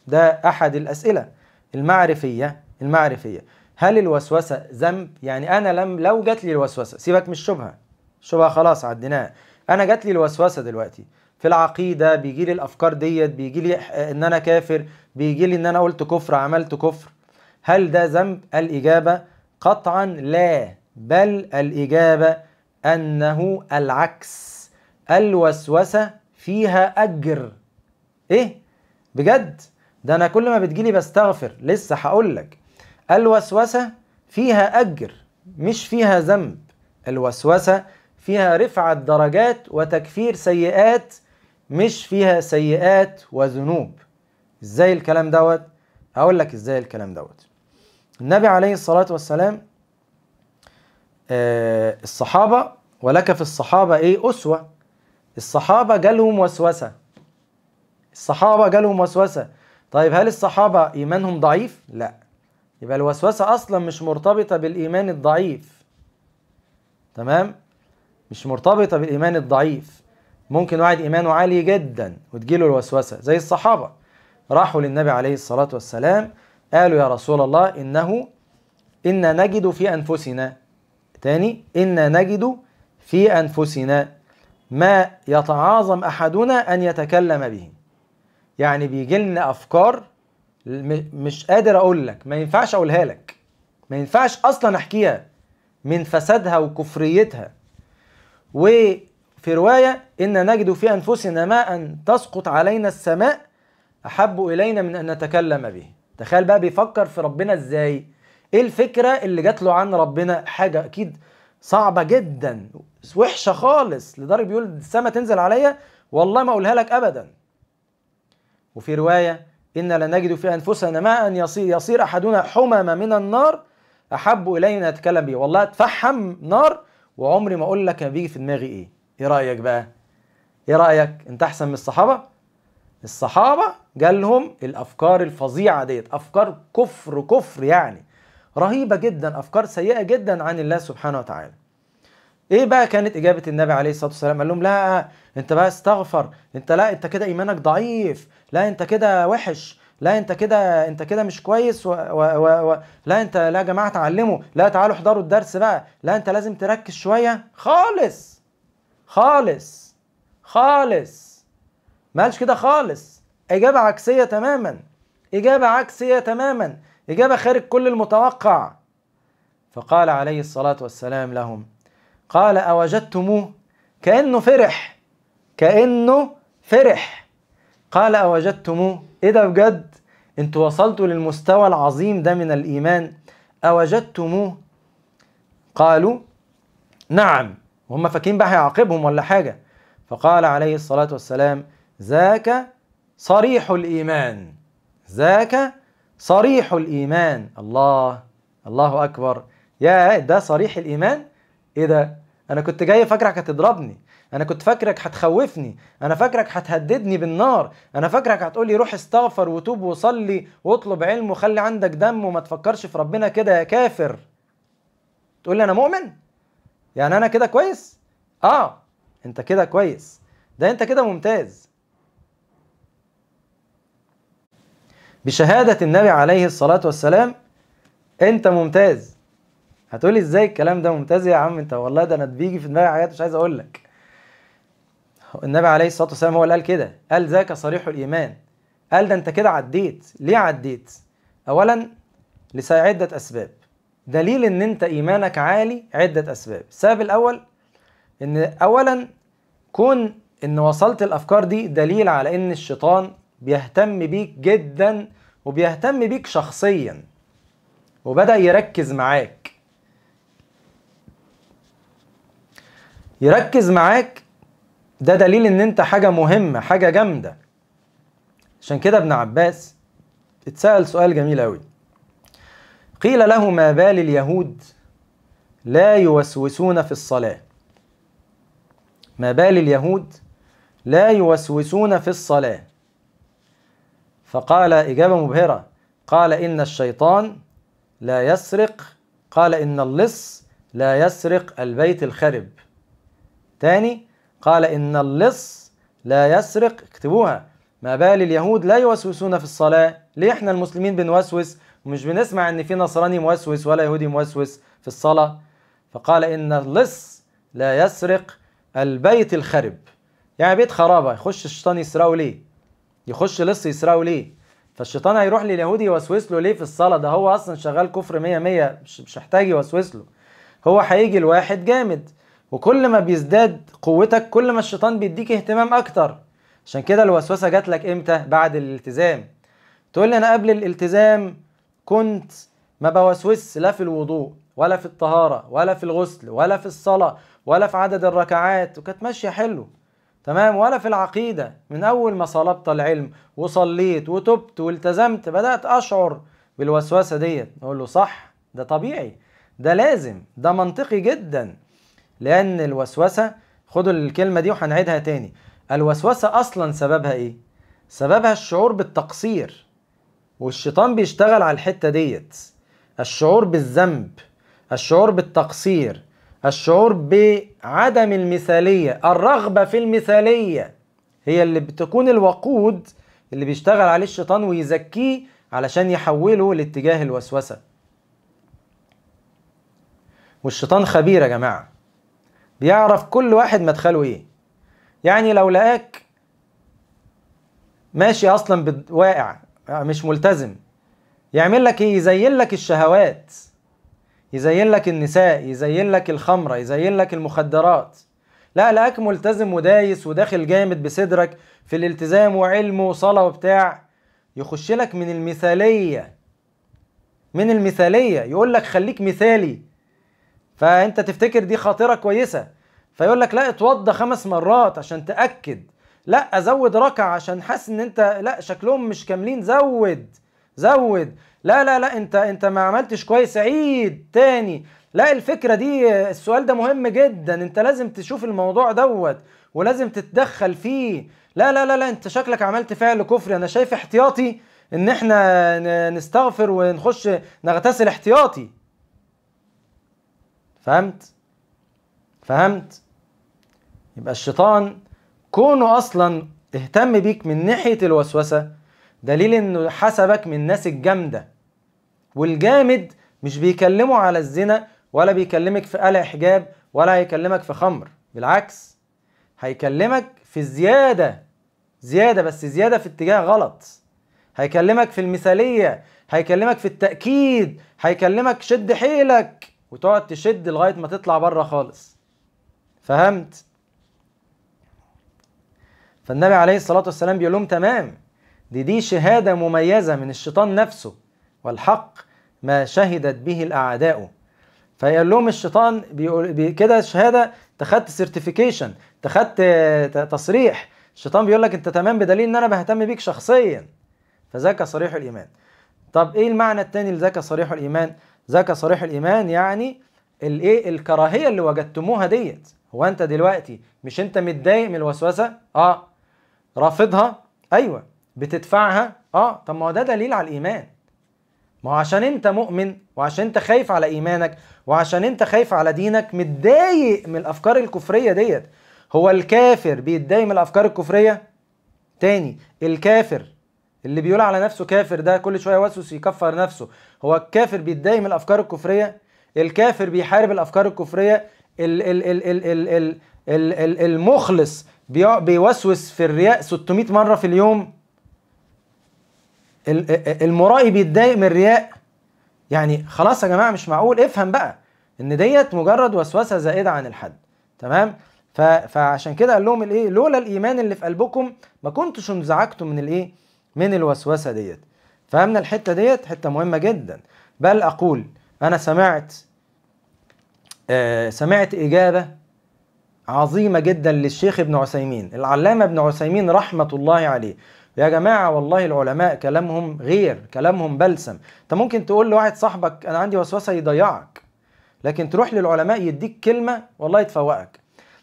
ده أحد الأسئلة. المعرفية المعرفية. هل الوسوسة ذنب؟ يعني أنا لم لو جات لي الوسوسة سيبك من الشبهة. الشبهة خلاص عديناها. أنا جات لي الوسوسة دلوقتي. في العقيدة بيجي لي الأفكار ديت بيجي لي إن أنا كافر بيجي لي إن أنا قلت كفر عملت كفر. هل ده ذنب؟ الإجابة قطعا لا. بل الإجابة أنه العكس. الوسوسة فيها أجر. إيه؟ بجد؟ ده أنا كل ما بتجيلي بستغفر. لسه هقول لك الوسوسة فيها أجر مش فيها ذنب. الوسوسة فيها رفعة درجات وتكفير سيئات مش فيها سيئات وذنوب. إزاي الكلام دوت؟ أقول لك إزاي الكلام دوت. النبي عليه الصلاة والسلام آه الصحابة ولك في الصحابة إيه؟ أسوة. الصحابة جالهم وسوسة. الصحابة جالهم وسوسة. طيب هل الصحابة إيمانهم ضعيف؟ لا. يبقى الوسوسة أصلا مش مرتبطة بالإيمان الضعيف. تمام؟ مش مرتبطة بالإيمان الضعيف. ممكن واحد إيمانه عالي جدا وتجيله الوسوسة زي الصحابة. راحوا للنبي عليه الصلاة والسلام قالوا يا رسول الله إنه إن نجد في أنفسنا. تاني إن نجد في أنفسنا. ما يتعاظم أحدنا أن يتكلم به. يعني بيجي لنا أفكار مش قادر أقول لك ما ينفعش أقولها لك. ما ينفعش أصلا أحكيها من فسادها وكفريتها. وفي رواية إن نجد في أنفسنا ما أن تسقط علينا السماء أحب إلينا من أن نتكلم به. تخيل بقى بيفكر في ربنا إزاي؟ إيه الفكرة اللي جات له عن ربنا؟ حاجة أكيد صعبة جدا وحشة خالص لدرجة بيقول السماء تنزل عليا والله ما أقولها لك أبدا. وفي رواية إن لنجد في أنفسنا ما أن يصير, يصير أحدنا حمم من النار أحب إلينا نتكلم به والله أتفحم نار وعمري ما أقول لك بيجي في دماغي إيه. إيه رأيك بقى؟ إيه رأيك؟ أنت أحسن من الصحابة؟ الصحابة جالهم الأفكار الفظيعة ديت أفكار كفر كفر يعني رهيبة جدا أفكار سيئة جدا عن الله سبحانه وتعالى. إيه بقى كانت إجابة النبي عليه الصلاة والسلام؟ قال لهم لا أنت بقى استغفر. أنت لا أنت كده إيمانك ضعيف. لا أنت كده وحش. لا أنت كده أنت كده مش كويس. و... و... و... و... لا أنت لا يا جماعة اتعلموا لا تعالوا احضروا الدرس بقى. لا أنت لازم تركز شوية. خالص. خالص. خالص. ما قالش كده خالص. إجابة عكسية تماما. إجابة عكسية تماما. إجابة خارج كل المتوقع. فقال عليه الصلاة والسلام لهم قال أوجدتموه كأنه فرح كأنه فرح. قال أوجدتموه إيه ده بجد؟ أنتوا وصلتوا للمستوى العظيم ده من الإيمان. أوجدتموه قالوا نعم. وهم فاكرين بقى هيعاقبهم ولا حاجة. فقال عليه الصلاة والسلام ذاك صريح الإيمان. ذاك صريح الإيمان. الله الله أكبر. يا ده صريح الإيمان؟ إيه ده؟ أنا كنت جاي فاكرك هتضربني أنا كنت فاكرك هتخوفني أنا فاكرك هتهددني بالنار أنا فاكرك هتقولي روح استغفر وتوب وصلي واطلب علم وخلي عندك دم وما تفكرش في ربنا كده يا كافر. تقول لي أنا مؤمن؟ يعني أنا كده كويس؟ آه أنت كده كويس. ده أنت كده ممتاز. بشهادة النبي عليه الصلاة والسلام أنت ممتاز. هتقولي إزاي الكلام ده ممتاز يا عم؟ أنت والله ده أنا بيجي في دماغي حاجات مش عايز أقول لك. النبي عليه الصلاة والسلام هو اللي قال كده. قال ذاك صريح الإيمان. قال ده أنت كده عديت. ليه عديت؟ اولا لعده أسباب. دليل إن أنت إيمانك عالي عدة أسباب. السبب الأول إن اولا كون إن وصلت الأفكار دي دليل على إن الشيطان بيهتم بيك جدا وبيهتم بيك شخصيا وبدأ يركز معاك. يركز معاك ده دليل إن أنت حاجة مهمة حاجة جامدة. عشان كده ابن عباس اتسأل سؤال جميل قوي قيل له ما بال اليهود لا يوسوسون في الصلاة؟ ما بال اليهود لا يوسوسون في الصلاة؟ فقال إجابة مبهرة. قال إن الشيطان لا يسرق قال إن اللص لا يسرق البيت الخرب. تاني قال إن اللص لا يسرق. اكتبوها. ما بال اليهود لا يوسوسون في الصلاة. ليه إحنا المسلمين بنوسوس ومش بنسمع إن في نصراني موسوس ولا يهودي موسوس في الصلاة؟ فقال إن اللص لا يسرق البيت الخرب. يعني بيت خرابة. يخش الشيطان يسرقه ليه؟ يخش لص يسرقه ليه؟ فالشيطان هيروح لليهودي يوسوس له ليه في الصلاة؟ ده هو أصلا شغال كفر 100 100 مش مش محتاج يوسوس له. هو هيجي الواحد جامد. وكل ما بيزداد قوتك كل ما الشيطان بيديك اهتمام أكتر. عشان كده الوسوسة جات لك إمتى؟ بعد الالتزام. تقول لي أنا قبل الالتزام كنت ما بوسوس لا في الوضوء ولا في الطهارة ولا في الغسل ولا في الصلاة ولا في عدد الركعات وكانت ماشية حلو. تمام؟ ولا في العقيدة. من أول ما صلبت العلم وصليت وتبت والتزمت بدأت أشعر بالوسوسة ديت. نقول له صح ده طبيعي. ده لازم. ده منطقي جدا. لأن الوسوسة خدوا الكلمة دي وهنعيدها تاني. الوسوسة أصلا سببها إيه؟ سببها الشعور بالتقصير. والشيطان بيشتغل على الحتة ديت. الشعور بالذنب الشعور بالتقصير الشعور بعدم المثالية. الرغبة في المثالية هي اللي بتكون الوقود اللي بيشتغل عليه الشيطان ويزكيه علشان يحوله لاتجاه الوسوسة. والشيطان خبير يا جماعة. بيعرف كل واحد مدخله إيه. يعني لو لقاك ماشي أصلا واقع مش ملتزم يعمل لك إيه؟ يزين لك الشهوات يزين لك النساء يزين لك الخمرة يزين لك المخدرات. لا لقاك ملتزم ودايس وداخل جامد بصدرك في الالتزام وعلم وصلاة وبتاع. يخش لك من المثالية من المثالية يقول لك خليك مثالي. فأنت تفتكر دي خاطرة كويسة؟ فيقول لك لا اتوضى خمس مرات عشان تأكد. لا أزود ركعة عشان حاسس إن أنت لا شكلهم مش كاملين. زود زود. لا لا لا أنت أنت ما عملتش كويس. عيد تاني. لا الفكرة دي السؤال ده مهم جدا. أنت لازم تشوف الموضوع دوت ولازم تتدخل فيه. لا لا لا لا أنت شكلك عملت فعل كفري أنا شايف احتياطي إن إحنا نستغفر ونخش نغتسل احتياطي. فهمت؟ فهمت؟ يبقى الشيطان كونه أصلا اهتم بيك من ناحية الوسوسة دليل إنه حسبك من الناس الجامدة. والجامد مش بيكلمه على الزنا ولا بيكلمك في قلع حجاب ولا هيكلمك في خمر. بالعكس هيكلمك في الزياده زيادة بس زيادة في اتجاه غلط. هيكلمك في المثالية هيكلمك في التأكيد هيكلمك شد حيلك. وتقعد تشد لغاية ما تطلع بره خالص. فهمت؟ فالنبي عليه الصلاة والسلام بيقول لهم تمام. دي دي شهادة مميزة من الشيطان نفسه والحق ما شهدت به الأعداء. فيقول لهم الشيطان بيقول بي كده شهادة أنت خدت certification أنت خدت تصريح. الشيطان بيقول لك أنت تمام بدليل إن أنا بهتم بيك شخصيا. فذاك صريح الإيمان. طب إيه المعنى الثاني لذاك صريح الإيمان؟ ذاك صريح الإيمان يعني الإيه؟ الكراهية اللي وجدتموها ديت. هو أنت دلوقتي مش أنت متضايق من الوسوسة؟ آه. رافضها؟ أيوه. بتدفعها؟ آه. طب ما هو ده دليل على الإيمان. ما هو عشان أنت مؤمن وعشان أنت خايف على إيمانك وعشان أنت خايف على دينك متضايق من الأفكار الكفرية ديت. هو الكافر بيتضايق من الأفكار الكفرية؟ تاني الكافر اللي بيقول على نفسه كافر ده كل شوية يوسوس يكفر نفسه هو الكافر بيتضايق من الافكار الكفريه الكافر بيحارب الافكار الكفريه ال ال ال ال ال ال ال ال المخلص بيوسوس في الرياء 600 مره في اليوم المرائي بيتضايق من الرياء يعني خلاص يا جماعة مش معقول افهم بقى ان ديت مجرد وسوسه زائده عن الحد تمام فعشان كده قال لهم الايه لولا الايمان اللي في قلبكم ما كنتش انزعجتم من الايه من الوسوسة ديت. فهمنا الحتة ديت حتة مهمة جدا. بل أقول أنا سمعت آه سمعت إجابة عظيمة جدا للشيخ ابن عثيمين. العلامة ابن عثيمين رحمة الله عليه. يا جماعة والله العلماء كلامهم غير كلامهم بلسم. أنت ممكن تقول لواحد صاحبك أنا عندي وسوسة يضيعك. لكن تروح للعلماء يديك كلمة والله يتفوقك.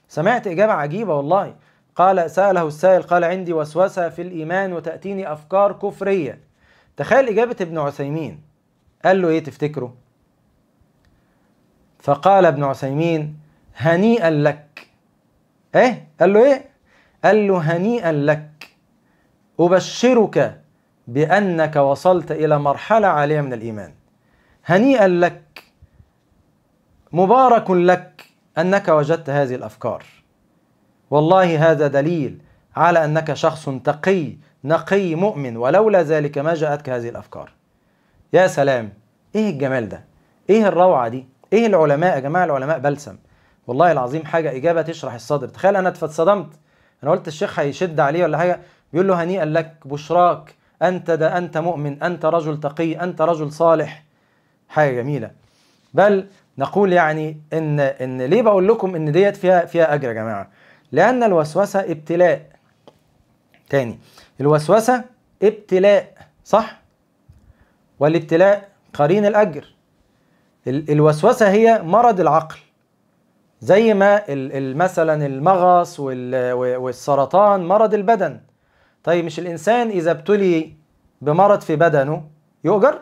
سمعت إجابة عجيبة والله. قال سأله السائل قال عندي وسوسة في الإيمان وتأتيني أفكار كفرية. تخيل إجابة ابن عثيمين. قال له إيه تفتكره؟ فقال ابن عثيمين هنيئا لك. إيه؟ قال له إيه؟ قال له هنيئا لك. أبشرك بأنك وصلت إلى مرحلة عالية من الإيمان. هنيئا لك. مبارك لك أنك وجدت هذه الأفكار. والله هذا دليل على أنك شخص تقي نقي مؤمن ولولا ذلك ما جاءتك هذه الأفكار. يا سلام إيه الجمال ده؟ إيه الروعة دي؟ إيه العلماء يا جماعة؟ العلماء بلسم. والله العظيم حاجة إجابة تشرح الصدر. تخيل أنا اتصدمت. أنا قلت الشيخ هيشد عليه ولا حاجة؟ بيقول له هنيئا لك بشراك. أنت ده أنت مؤمن أنت رجل تقي أنت رجل صالح. حاجة جميلة. بل نقول يعني إن إن ليه بقول لكم إن ديت فيها فيها أجر يا جماعة؟ لأن الوسوسة ابتلاء. تاني الوسوسة ابتلاء صح؟ والابتلاء قرين الأجر. الوسوسة هي مرض العقل. زي ما مثلا المغص والسرطان مرض البدن. طيب مش الإنسان إذا ابتلي بمرض في بدنه يؤجر؟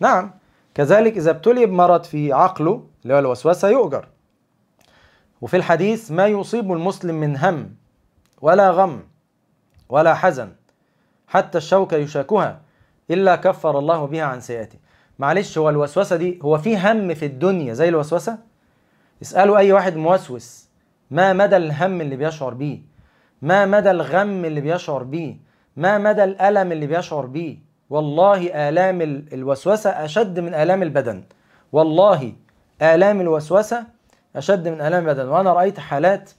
نعم. كذلك إذا ابتلي بمرض في عقله اللي هو الوسوسة يؤجر. وفي الحديث ما يصيب المسلم من هم ولا غم ولا حزن حتى الشوكة يشاكها إلا كفر الله بها عن سيئاته معلش هو الوسوسة دي هو في هم في الدنيا زي الوسوسة؟ اسألوا أي واحد موسوس. ما مدى الهم اللي بيشعر بيه؟ ما مدى الغم اللي بيشعر بيه؟ ما مدى الألم اللي بيشعر بيه؟ والله آلام الوسوسة أشد من آلام البدن. والله آلام الوسوسة أشد من آلام البدن وأنا رأيت حالات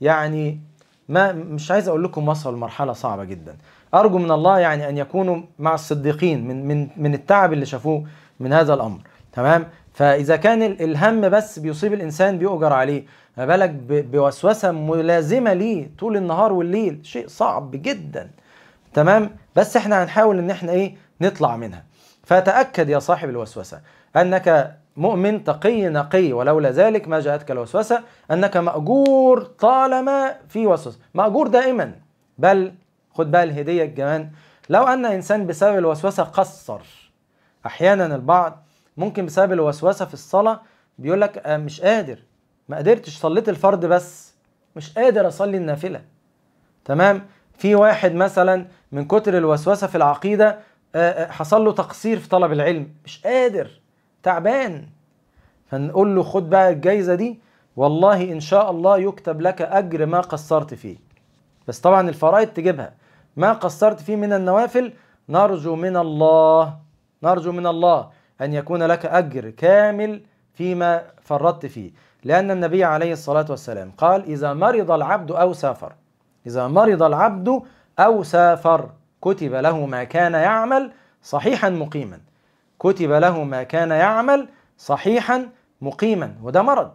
يعني ما مش عايز أقول لكم وصلوا لمرحلة صعبة جدا. أرجو من الله يعني أن يكونوا مع الصديقين من من من التعب اللي شافوه من هذا الأمر. تمام؟ فإذا كان الهم بس بيصيب الإنسان بيؤجر عليه. ما بالك بوسوسة ملازمة ليه طول النهار والليل؟ شيء صعب جدا. تمام؟ بس إحنا هنحاول إن إحنا إيه؟ نطلع منها. فتأكد يا صاحب الوسوسة أنك مؤمن تقي نقي ولولا ذلك ما جاءتك الوسوسة أنك مأجور طالما في وسوسة. مأجور دائما. بل خد بقى الهدية كمان. لو أن إنسان بسبب الوسوسة قصر أحيانا البعض ممكن بسبب الوسوسة في الصلاة بيقول لك مش قادر. ما قدرتش صليت الفرض بس. مش قادر أصلي النافلة. تمام؟ في واحد مثلا من كتر الوسوسة في العقيدة حصل له تقصير في طلب العلم. مش قادر. تعبان. فنقول له خد بقى الجايزة دي والله إن شاء الله يكتب لك أجر ما قصرت فيه. بس طبعا الفرائض تجيبها. ما قصرت فيه من النوافل نرجو من الله نرجو من الله أن يكون لك أجر كامل فيما فرطت فيه. لأن النبي عليه الصلاة والسلام قال إذا مرض العبد أو سافر إذا مرض العبد أو سافر كتب له ما كان يعمل صحيحا مقيما. كتب له ما كان يعمل صحيحا مقيما وده مرض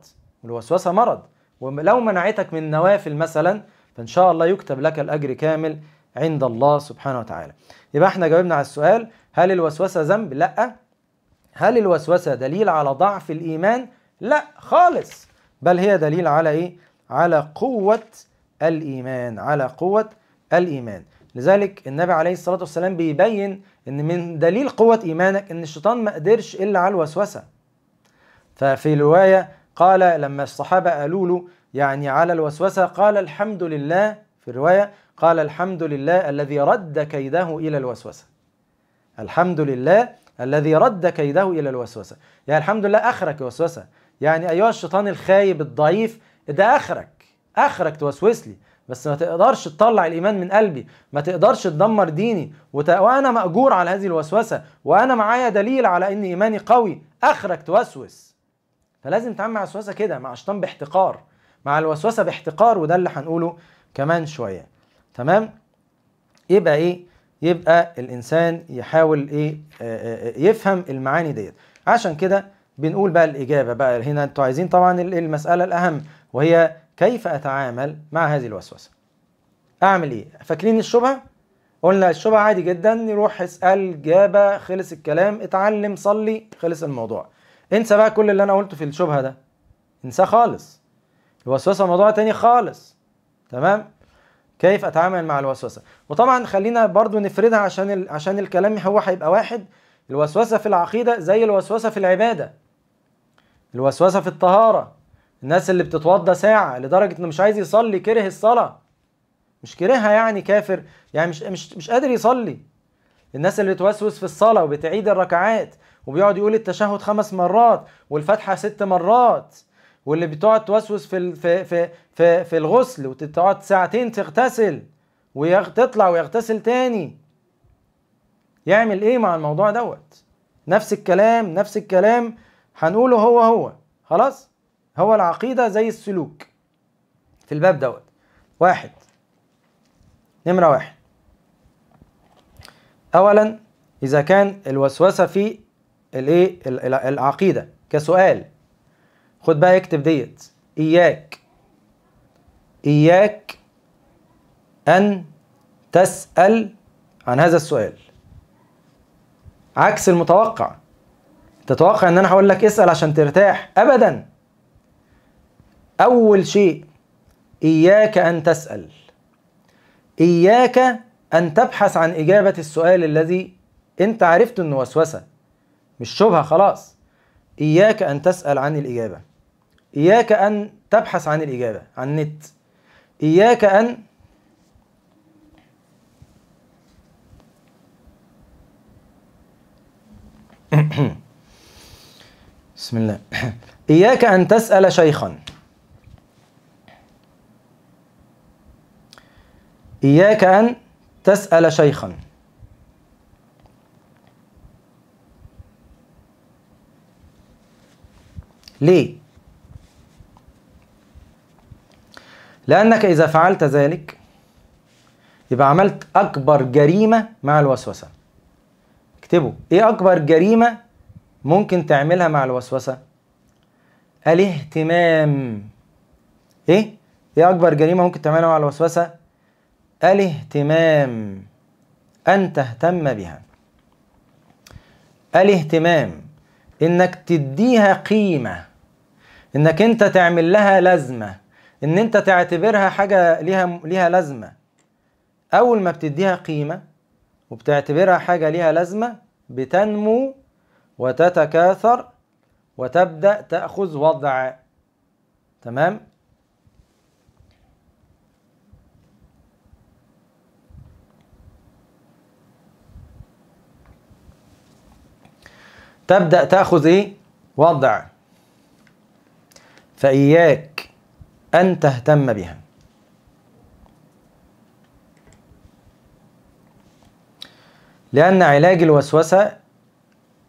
الوسوسة مرض ولو منعتك من نوافل مثلا فإن شاء الله يكتب لك الأجر كامل عند الله سبحانه وتعالى يبقى إحنا جاوبنا على السؤال هل الوسوسة ذنب؟ لأ هل الوسوسة دليل على ضعف الإيمان؟ لأ خالص بل هي دليل على إيه؟ على قوة الإيمان على قوة الإيمان لذلك النبي عليه الصلاة والسلام بيبين إن من دليل قوة إيمانك إن الشيطان ما قدرش إلا على الوسوسة. ففي رواية قال لما الصحابة قالوا له يعني على الوسوسة قال الحمد لله في الرواية قال الحمد لله الذي رد كيده إلى الوسوسة. الحمد لله الذي رد كيده إلى الوسوسة. يعني الحمد لله أخرك وسوسة. يعني أيها الشيطان الخايب الضعيف ده أخرك أخرك توسوس لي. بس ما تقدرش تطلع الإيمان من قلبي ما تقدرش تدمر ديني. وت... وأنا مأجور على هذه الوسوسة وأنا معايا دليل على إن إيماني قوي. أخرك توسوس. فلازم تتعامل مع الوسوسة كده مع الشيطان باحتقار. مع الوسوسة باحتقار وده اللي هنقوله كمان شوية. تمام؟ يبقى إيه؟ يبقى الإنسان يحاول آآ يفهم المعاني ديت. عشان كده بنقول بقى الإجابة بقى. هنا أنتوا عايزين طبعا المسألة الأهم وهي كيف أتعامل مع هذه الوسوسة؟ أعمل إيه؟ فاكرين الشبهة؟ قلنا الشبهة عادي جدا يروح اسأل جابة خلص الكلام اتعلم صلي خلص الموضوع. انسى بقى كل اللي أنا قلته في الشبهة ده. انساه خالص. الوسوسة موضوع تاني خالص. تمام؟ كيف أتعامل مع الوسوسة؟ وطبعا خلينا برضو نفردها عشان ال... عشان الكلام هو هيبقى واحد. الوسوسة في العقيدة زي الوسوسة في العبادة. الوسوسة في الطهارة. الناس اللي بتتوضى ساعة لدرجة إنه مش عايز يصلي كره الصلاة. مش كرهها يعني كافر يعني مش مش مش قادر يصلي. الناس اللي بتوسوس في الصلاة وبتعيد الركعات وبيقعد يقول التشهد خمس مرات والفاتحه ست مرات واللي بتقعد توسوس في في في في, في الغسل وتقعد ساعتين تغتسل وتطلع ويغتسل تاني. يعمل إيه مع الموضوع دوت؟ نفس الكلام نفس الكلام هنقوله هو هو. خلاص؟ هو العقيدة زي السلوك في الباب دوت. واحد. نمرة واحد. أولا إذا كان الوسوسة في الإيه؟ العقيدة. كسؤال. خد بقى اكتب ديت. إياك. إياك أن تسأل عن هذا السؤال. عكس المتوقع. تتوقع إن أنا هقول لك اسأل عشان ترتاح؟ ابدا. أول شيء إياك أن تسأل. إياك أن تبحث عن إجابة السؤال الذي أنت عرفت إنه وسوسة. مش شبهة خلاص. إياك أن تسأل عن الإجابة. إياك أن تبحث عن الإجابة عن النت. إياك أن بسم الله. إياك أن تسأل شيخا. إياك أن تسأل شيخا. ليه؟ لأنك إذا فعلت ذلك يبقى عملت أكبر جريمة مع الوسوسة. اكتبوا إيه أكبر جريمة ممكن تعملها مع الوسوسة؟ الاهتمام. إيه؟ إيه أكبر جريمة ممكن تعملها مع الوسوسة؟ الاهتمام أن تهتم بها. الاهتمام إنك تديها قيمة إنك أنت تعمل لها لازمة إن أنت تعتبرها حاجة ليها ليها لازمة. أول ما بتديها قيمة وبتعتبرها حاجة ليها لازمة بتنمو وتتكاثر وتبدأ تأخذ وضع. تمام؟ تبدأ تأخذ إيه؟ وضع. فإياك أن تهتم بها. لأن علاج الوسوسة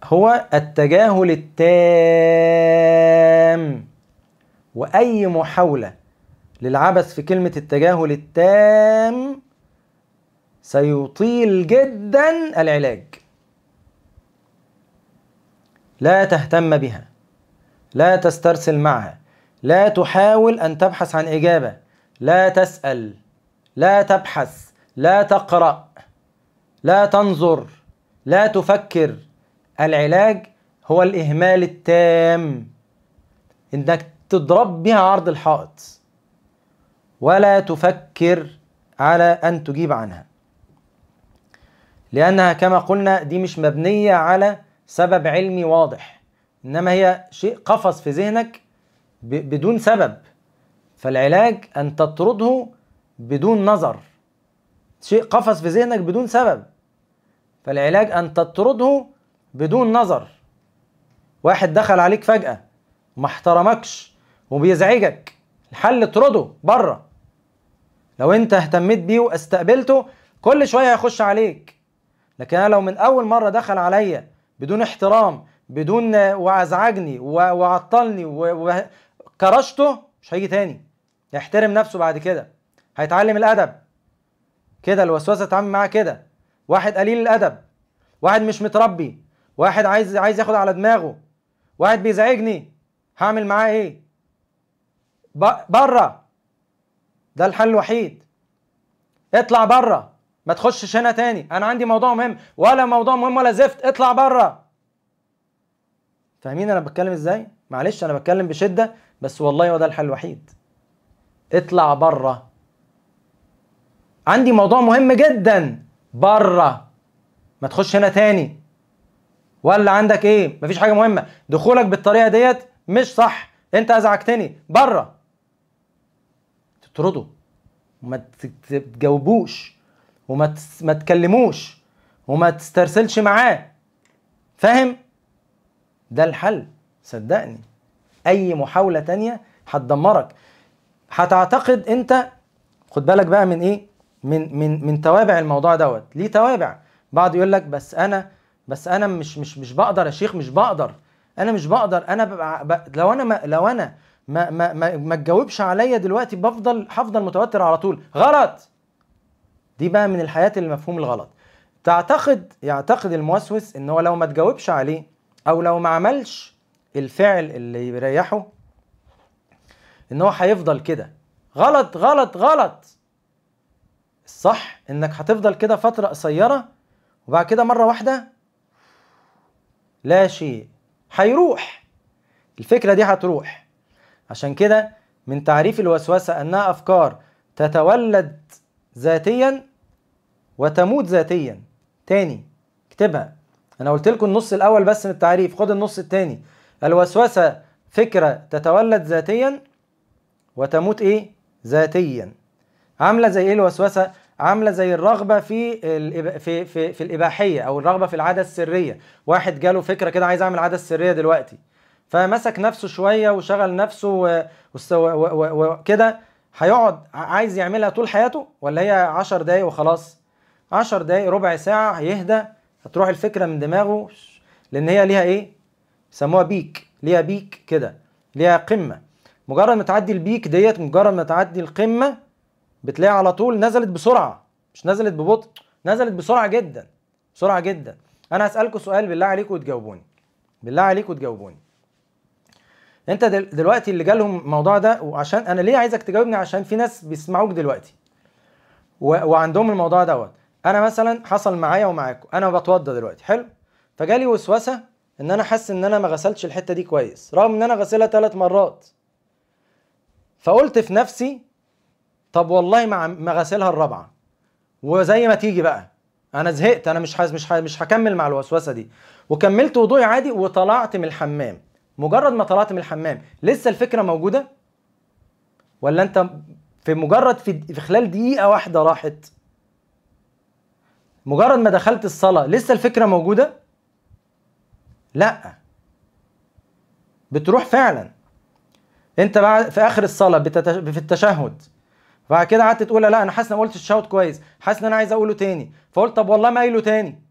هو التجاهل التام. وأي محاولة للعبث في كلمة التجاهل التام سيطيل جدا العلاج. لا تهتم بها لا تسترسل معها لا تحاول أن تبحث عن إجابة لا تسأل لا تبحث لا تقرأ لا تنظر لا تفكر. العلاج هو الإهمال التام إنك تضرب بها عرض الحائط ولا تفكر على أن تجيب عنها لأنها كما قلنا دي مش مبنية على سبب علمي واضح. إنما هي شيء قفز في ذهنك بدون سبب. فالعلاج أن تطرده بدون نظر. شيء قفز في ذهنك بدون سبب. فالعلاج أن تطرده بدون نظر. واحد دخل عليك فجأة وما احترمكش وبيزعجك. الحل اطرده بره لو أنت اهتميت بيه واستقبلته كل شوية هيخش عليك. لكن أنا لو من أول مرة دخل عليا بدون احترام بدون وازعجني وعطلني وكرشته مش هيجي تاني. يحترم نفسه بعد كده. هيتعلم الأدب. كده الوسوسة اتعامل معاه كده. واحد قليل الأدب. واحد مش متربي. واحد عايز عايز ياخد على دماغه. واحد بيزعجني. هعمل معاه إيه؟ بره ده الحل الوحيد. اطلع بره ما تخشش هنا تاني. أنا عندي موضوع مهم. ولا موضوع مهم ولا زفت. اطلع بره فاهمين أنا بتكلم إزاي؟ معلش أنا بتكلم بشدة. بس والله هو ده الحل الوحيد. اطلع بره عندي موضوع مهم جدا. بره ما تخش هنا تاني. ولا عندك إيه؟ مفيش حاجة مهمة. دخولك بالطريقة ديت مش صح. أنت أزعجتني. بره تطرده وما تجاوبوش وما ما تكلموش وما تسترسلش معاه. فاهم؟ ده الحل. صدقني. أي محاولة تانية هتدمرك. هتعتقد أنت خد بالك بقى من إيه؟ من من من توابع الموضوع دوت. ليه توابع؟ بعض يقول لك بس أنا بس أنا مش مش مش بقدر يا شيخ مش بقدر. أنا مش بقدر. أنا ببقى ب... لو أنا ما لو أنا ما ما ما, ما تجاوبش عليا دلوقتي بفضل هفضل متوتر على طول. غلط! دي بقى من الحياة المفهوم الغلط. تعتقد يعتقد الموسوس إن هو لو ما تجاوبش عليه أو لو ما عملش الفعل اللي يريحه إن هو هيفضل كده. غلط غلط غلط! الصح إنك هتفضل كده فترة قصيرة وبعد كده مرة واحدة لا شيء. هيروح! الفكرة دي هتروح. عشان كده من تعريف الوسوسة أنها أفكار تتولد ذاتيا وتموت ذاتيا. تاني اكتبها. أنا قلت لكم النص الأول بس من التعريف خد النص التاني. الوسوسة فكرة تتولد ذاتيا وتموت إيه؟ ذاتيا. عاملة زي إيه الوسوسة؟ عاملة زي الرغبة في. في في في الإباحية أو الرغبة في العادة السرية. واحد جاله فكرة كده عايز أعمل عادة سرية دلوقتي. فمسك نفسه شوية وشغل نفسه وكده هيقعد عايز يعملها طول حياته؟ ولا هي 10 دقايق وخلاص؟ 10 دقايق ربع ساعة هيهدى هتروح الفكرة من دماغه لأن هي ليها إيه؟ يسموها بيك ليها بيك كده ليها قمة. مجرد ما تعدي البيك ديت مجرد ما تعدي القمة بتلاقيها على طول نزلت بسرعة. مش نزلت ببطء نزلت بسرعة جدا بسرعة جدا. أنا هسالكم سؤال بالله عليكم وتجاوبوني. بالله عليكم وتجاوبوني. أنت دل دلوقتي اللي جالهم الموضوع ده وعشان أنا ليه عايزك تجاوبني؟ عشان في ناس بيسمعوك دلوقتي. و... وعندهم الموضوع دوت. أنا مثلا حصل معايا ومعاكم. أنا بتوضى دلوقتي. حلو؟ فجالي وسوسة إن أنا حاسس إن أنا ما غسلتش الحتة دي كويس رغم إن أنا غسلها ثلاث مرات. فقلت في نفسي طب والله ما ما غسلها الرابعة. وزي ما تيجي بقى. أنا زهقت. أنا مش حاس مش مش هكمل مع الوسوسة دي. وكملت وضوئي عادي وطلعت من الحمام. مجرد ما طلعت من الحمام لسه الفكرة موجودة؟ ولا أنت في مجرد في, في خلال دقيقة واحدة راحت؟ مجرد ما دخلت الصلاة لسه الفكرة موجودة؟ لا. بتروح فعلا. انت بعد في آخر الصلاة بتتش... في التشهد. بعد كده قعدت تقول لا أنا حاسس إن قلت التشهد كويس. حاسس إن أنا عايز أقوله تاني. فقلت طب والله ما قايله تاني.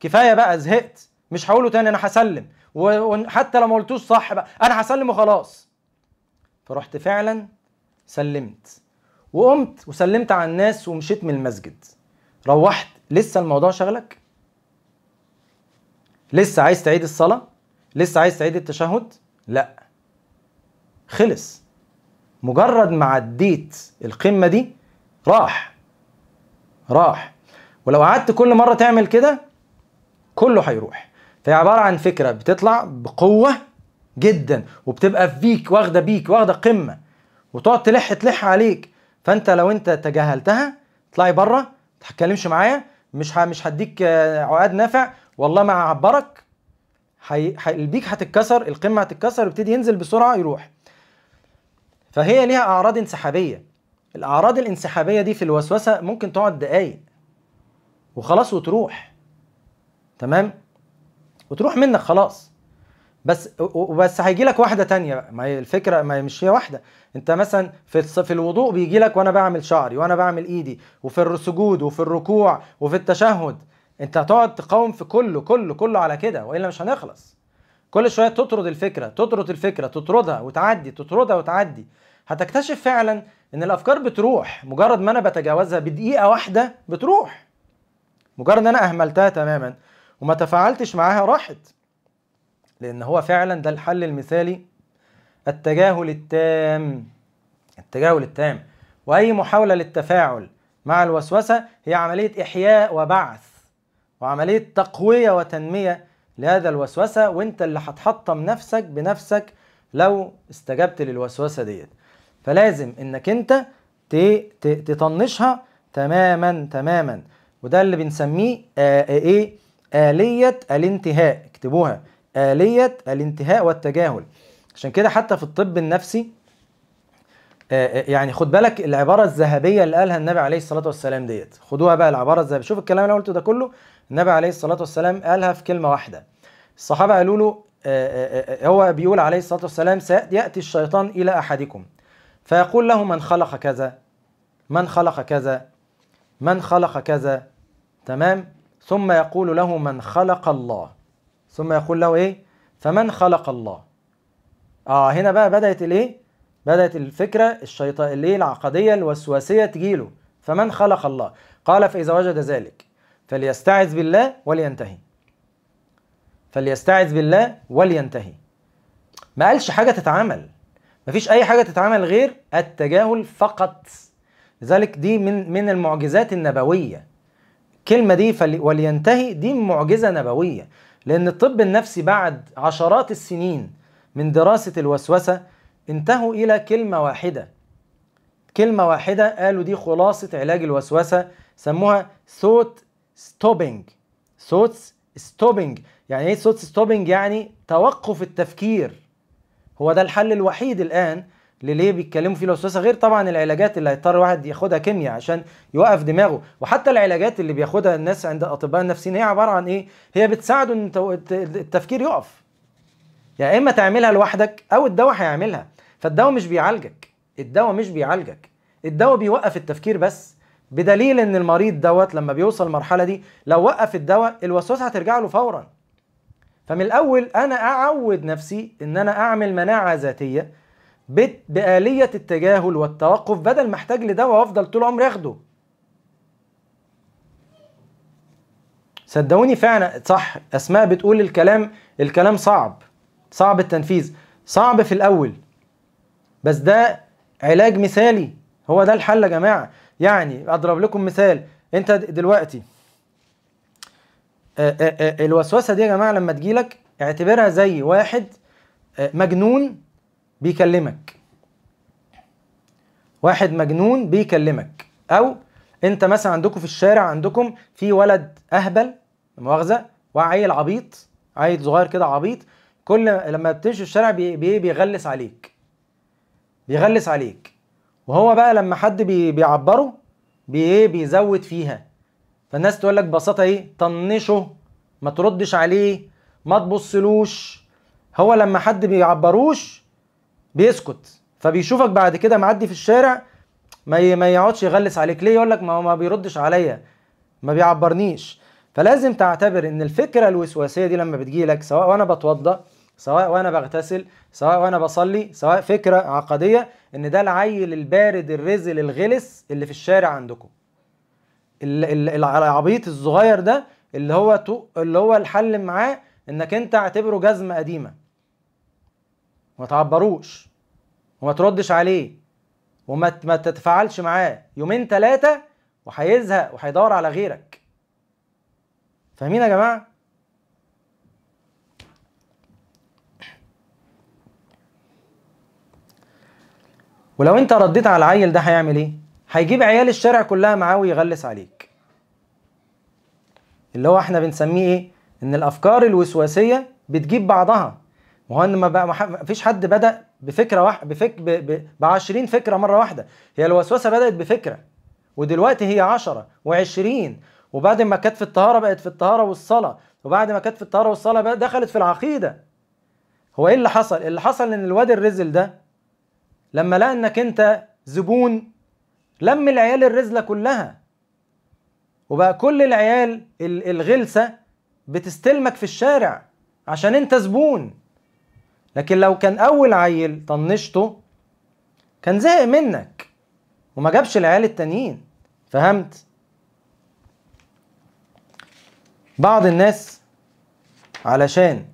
كفاية بقى زهقت. مش هقوله تاني أنا هسلم. وحتى لو ما قلتوش صح بقى أنا هسلم وخلاص. فرحت فعلا سلمت. وقمت وسلمت على الناس ومشيت من المسجد. روحت. لسه الموضوع شغلك؟ لسه عايز تعيد الصلاة؟ لسه عايز تعيد التشهد؟ لا. خلص. مجرد ما عديت القمة دي راح. راح. ولو قعدت كل مرة تعمل كده كله هيروح. فهي عبارة عن فكرة بتطلع بقوة جدا وبتبقى في بيك واخدة بيك واخدة قمة. وتقعد تلح تلح عليك. فأنت لو أنت تجاهلتها اطلعي بره ما تتكلمش معايا. مش. مش هديك عقاد نافع والله ما هعبرك. حي... البيك هتتكسر القمة هتتكسر ويبتدي ينزل بسرعة يروح. فهي ليها أعراض انسحابية. الأعراض الانسحابية دي في الوسوسة ممكن تقعد دقايق. وخلاص وتروح. تمام؟ وتروح منك خلاص. بس وبس هيجي لك واحدة تانية ما هي الفكرة ما هي مش هي واحدة. انت مثلا في في الوضوء بيجي لك وأنا بعمل شعري وأنا بعمل إيدي وفي السجود وفي الركوع وفي التشهد. انت هتقعد تقاوم في كله كله كله على كده وإلا مش هنخلص. كل شوية تطرد الفكرة تطرد الفكرة تطردها وتعدي تطردها وتعدي. هتكتشف فعلا إن الأفكار بتروح مجرد ما أنا بتجاوزها بدقيقة واحدة بتروح. مجرد إن أنا أهملتها تماما وما تفاعلتش معاها راحت. لأن هو فعلا ده الحل المثالي. التجاهل التام التجاهل التام. وأي محاولة للتفاعل مع الوسوسة هي عملية إحياء وبعث وعملية تقوية وتنمية لهذا الوسوسة وأنت اللي هتحطم نفسك بنفسك لو استجبت للوسوسة ديت. فلازم إنك أنت تطنشها تماما تماما. وده اللي بنسميه إيه؟ آلية الانتهاء. اكتبوها. آلية الانتهاء والتجاهل. عشان كده حتى في الطب النفسي يعني خد بالك العبارة الذهبية اللي قالها النبي عليه الصلاة والسلام ديت. خدوها بقى العبارة الذهبية. شوف الكلام اللي أنا قلته ده كله. النبي عليه الصلاة والسلام قالها في كلمة واحدة. الصحابة قالوا له هو بيقول عليه الصلاة والسلام سيأتي الشيطان إلى أحدكم فيقول له من خلق كذا من خلق كذا من خلق كذا. تمام؟ ثم يقول له من خلق الله. ثم يقول له إيه؟ فمن خلق الله. آه هنا بقى بدأت الإيه؟ بدأت الفكرة الشيطان الإيه؟ العقدية الوسواسية تجيله فمن خلق الله. قال فإذا وجد ذلك فليستعذ بالله ولينتهي. فليستعذ بالله ولينتهي. ما قالش حاجة تتعمل مفيش أي حاجة تتعمل غير التجاهل فقط. لذلك دي من من المعجزات النبوية. الكلمة دي ولينتهي دي معجزة نبوية. لأن الطب النفسي بعد عشرات السنين من دراسة الوسوسة انتهوا إلى كلمة واحدة. كلمة واحدة قالوا دي خلاصة علاج الوسوسة سموها ثوت ستوبنج thoughts stopping يعني إيه thought stopping يعني توقف التفكير. هو ده الحل الوحيد الآن لليه بيتكلموا فيه الوسوسه غير طبعا العلاجات اللي هيضطر واحد ياخدها كيمياء عشان يوقف دماغه. وحتى العلاجات اللي بياخدها الناس عند أطباء النفسيين هي عبارة عن إيه؟ هي بتساعده إن التفكير يقف. يا يعني إما تعملها لوحدك أو الدواء هيعملها. فالدواء مش بيعالجك. الدواء مش بيعالجك. الدواء بيوقف التفكير بس. بدليل إن المريض دوت لما بيوصل المرحلة دي لو وقف الدواء الوسوسه هترجع له فورا. فمن الأول أنا أعود نفسي إن أنا أعمل مناعة ذاتية بآلية التجاهل والتوقف بدل ما احتاج لدواء وافضل طول عمري اخده صدقوني فعلا صح أسماء بتقول الكلام الكلام صعب صعب التنفيذ صعب في الأول. بس ده علاج مثالي هو ده الحل يا جماعة. يعني أضرب لكم مثال أنت دلوقتي الوسوسة دي يا جماعة لما تجيلك اعتبرها زي واحد مجنون بيكلمك. واحد مجنون بيكلمك. أو أنت مثلا عندكم في الشارع عندكم في ولد أهبل مؤاخذة وعيل عبيط عيل صغير كده عبيط كل لما بتمشي الشارع بي بي بيغلس عليك. بيغلس عليك. وهو بقى لما حد بي بيعبره بي بيزود فيها. فالناس تقول لك ببساطة إيه؟ طنشه ما تردش عليه ما تبصلوش. هو لما حد بيعبروش بيسكت. فبيشوفك بعد كده معدي في الشارع ما ما يقعدش يغلس عليك. ليه؟ يقول لك ما هو ما بيردش عليا ما بيعبرنيش. فلازم تعتبر إن الفكرة الوسواسية دي لما بتجيلك سواء وأنا بتوضا سواء وأنا بغتسل سواء وأنا بصلي سواء فكرة عقدية إن ده العيل البارد الرزل الغلس اللي في الشارع عندكم. العبيط الصغير ده اللي هو اللي هو الحل معاه إنك أنت اعتبره جزمة قديمة. وما تعبروش. وما تردش عليه وما ما تتفاعلش معاه يومين ثلاثة وهيزهق وهيدور على غيرك فاهمين يا جماعة؟ ولو انت رديت على العيل ده هيعمل إيه؟ هيجيب عيال الشارع كلها معاه ويغلس عليك اللي هو إحنا بنسميه إيه؟ ان الافكار الوسواسية بتجيب بعضها هو ما بقى ما فيش حد بدأ بفكرة واحدة بفك ب 20 فكرة مرة واحدة. هي الوسوسة بدأت بفكرة ودلوقتي هي 10 و20 وبعد ما كانت في الطهارة بقت في الطهارة والصلاة. وبعد ما كانت في الطهارة والصلاة بقى دخلت في العقيدة. هو إيه اللي حصل؟ اللي حصل إن الواد الرزل ده لما لقى إنك أنت زبون لم العيال الرزلة كلها. وبقى كل العيال الغلسة بتستلمك في الشارع عشان أنت زبون. لكن لو كان أول عيل طنشته كان زهق منك وما جابش العيال التانيين. فهمت؟ بعض الناس علشان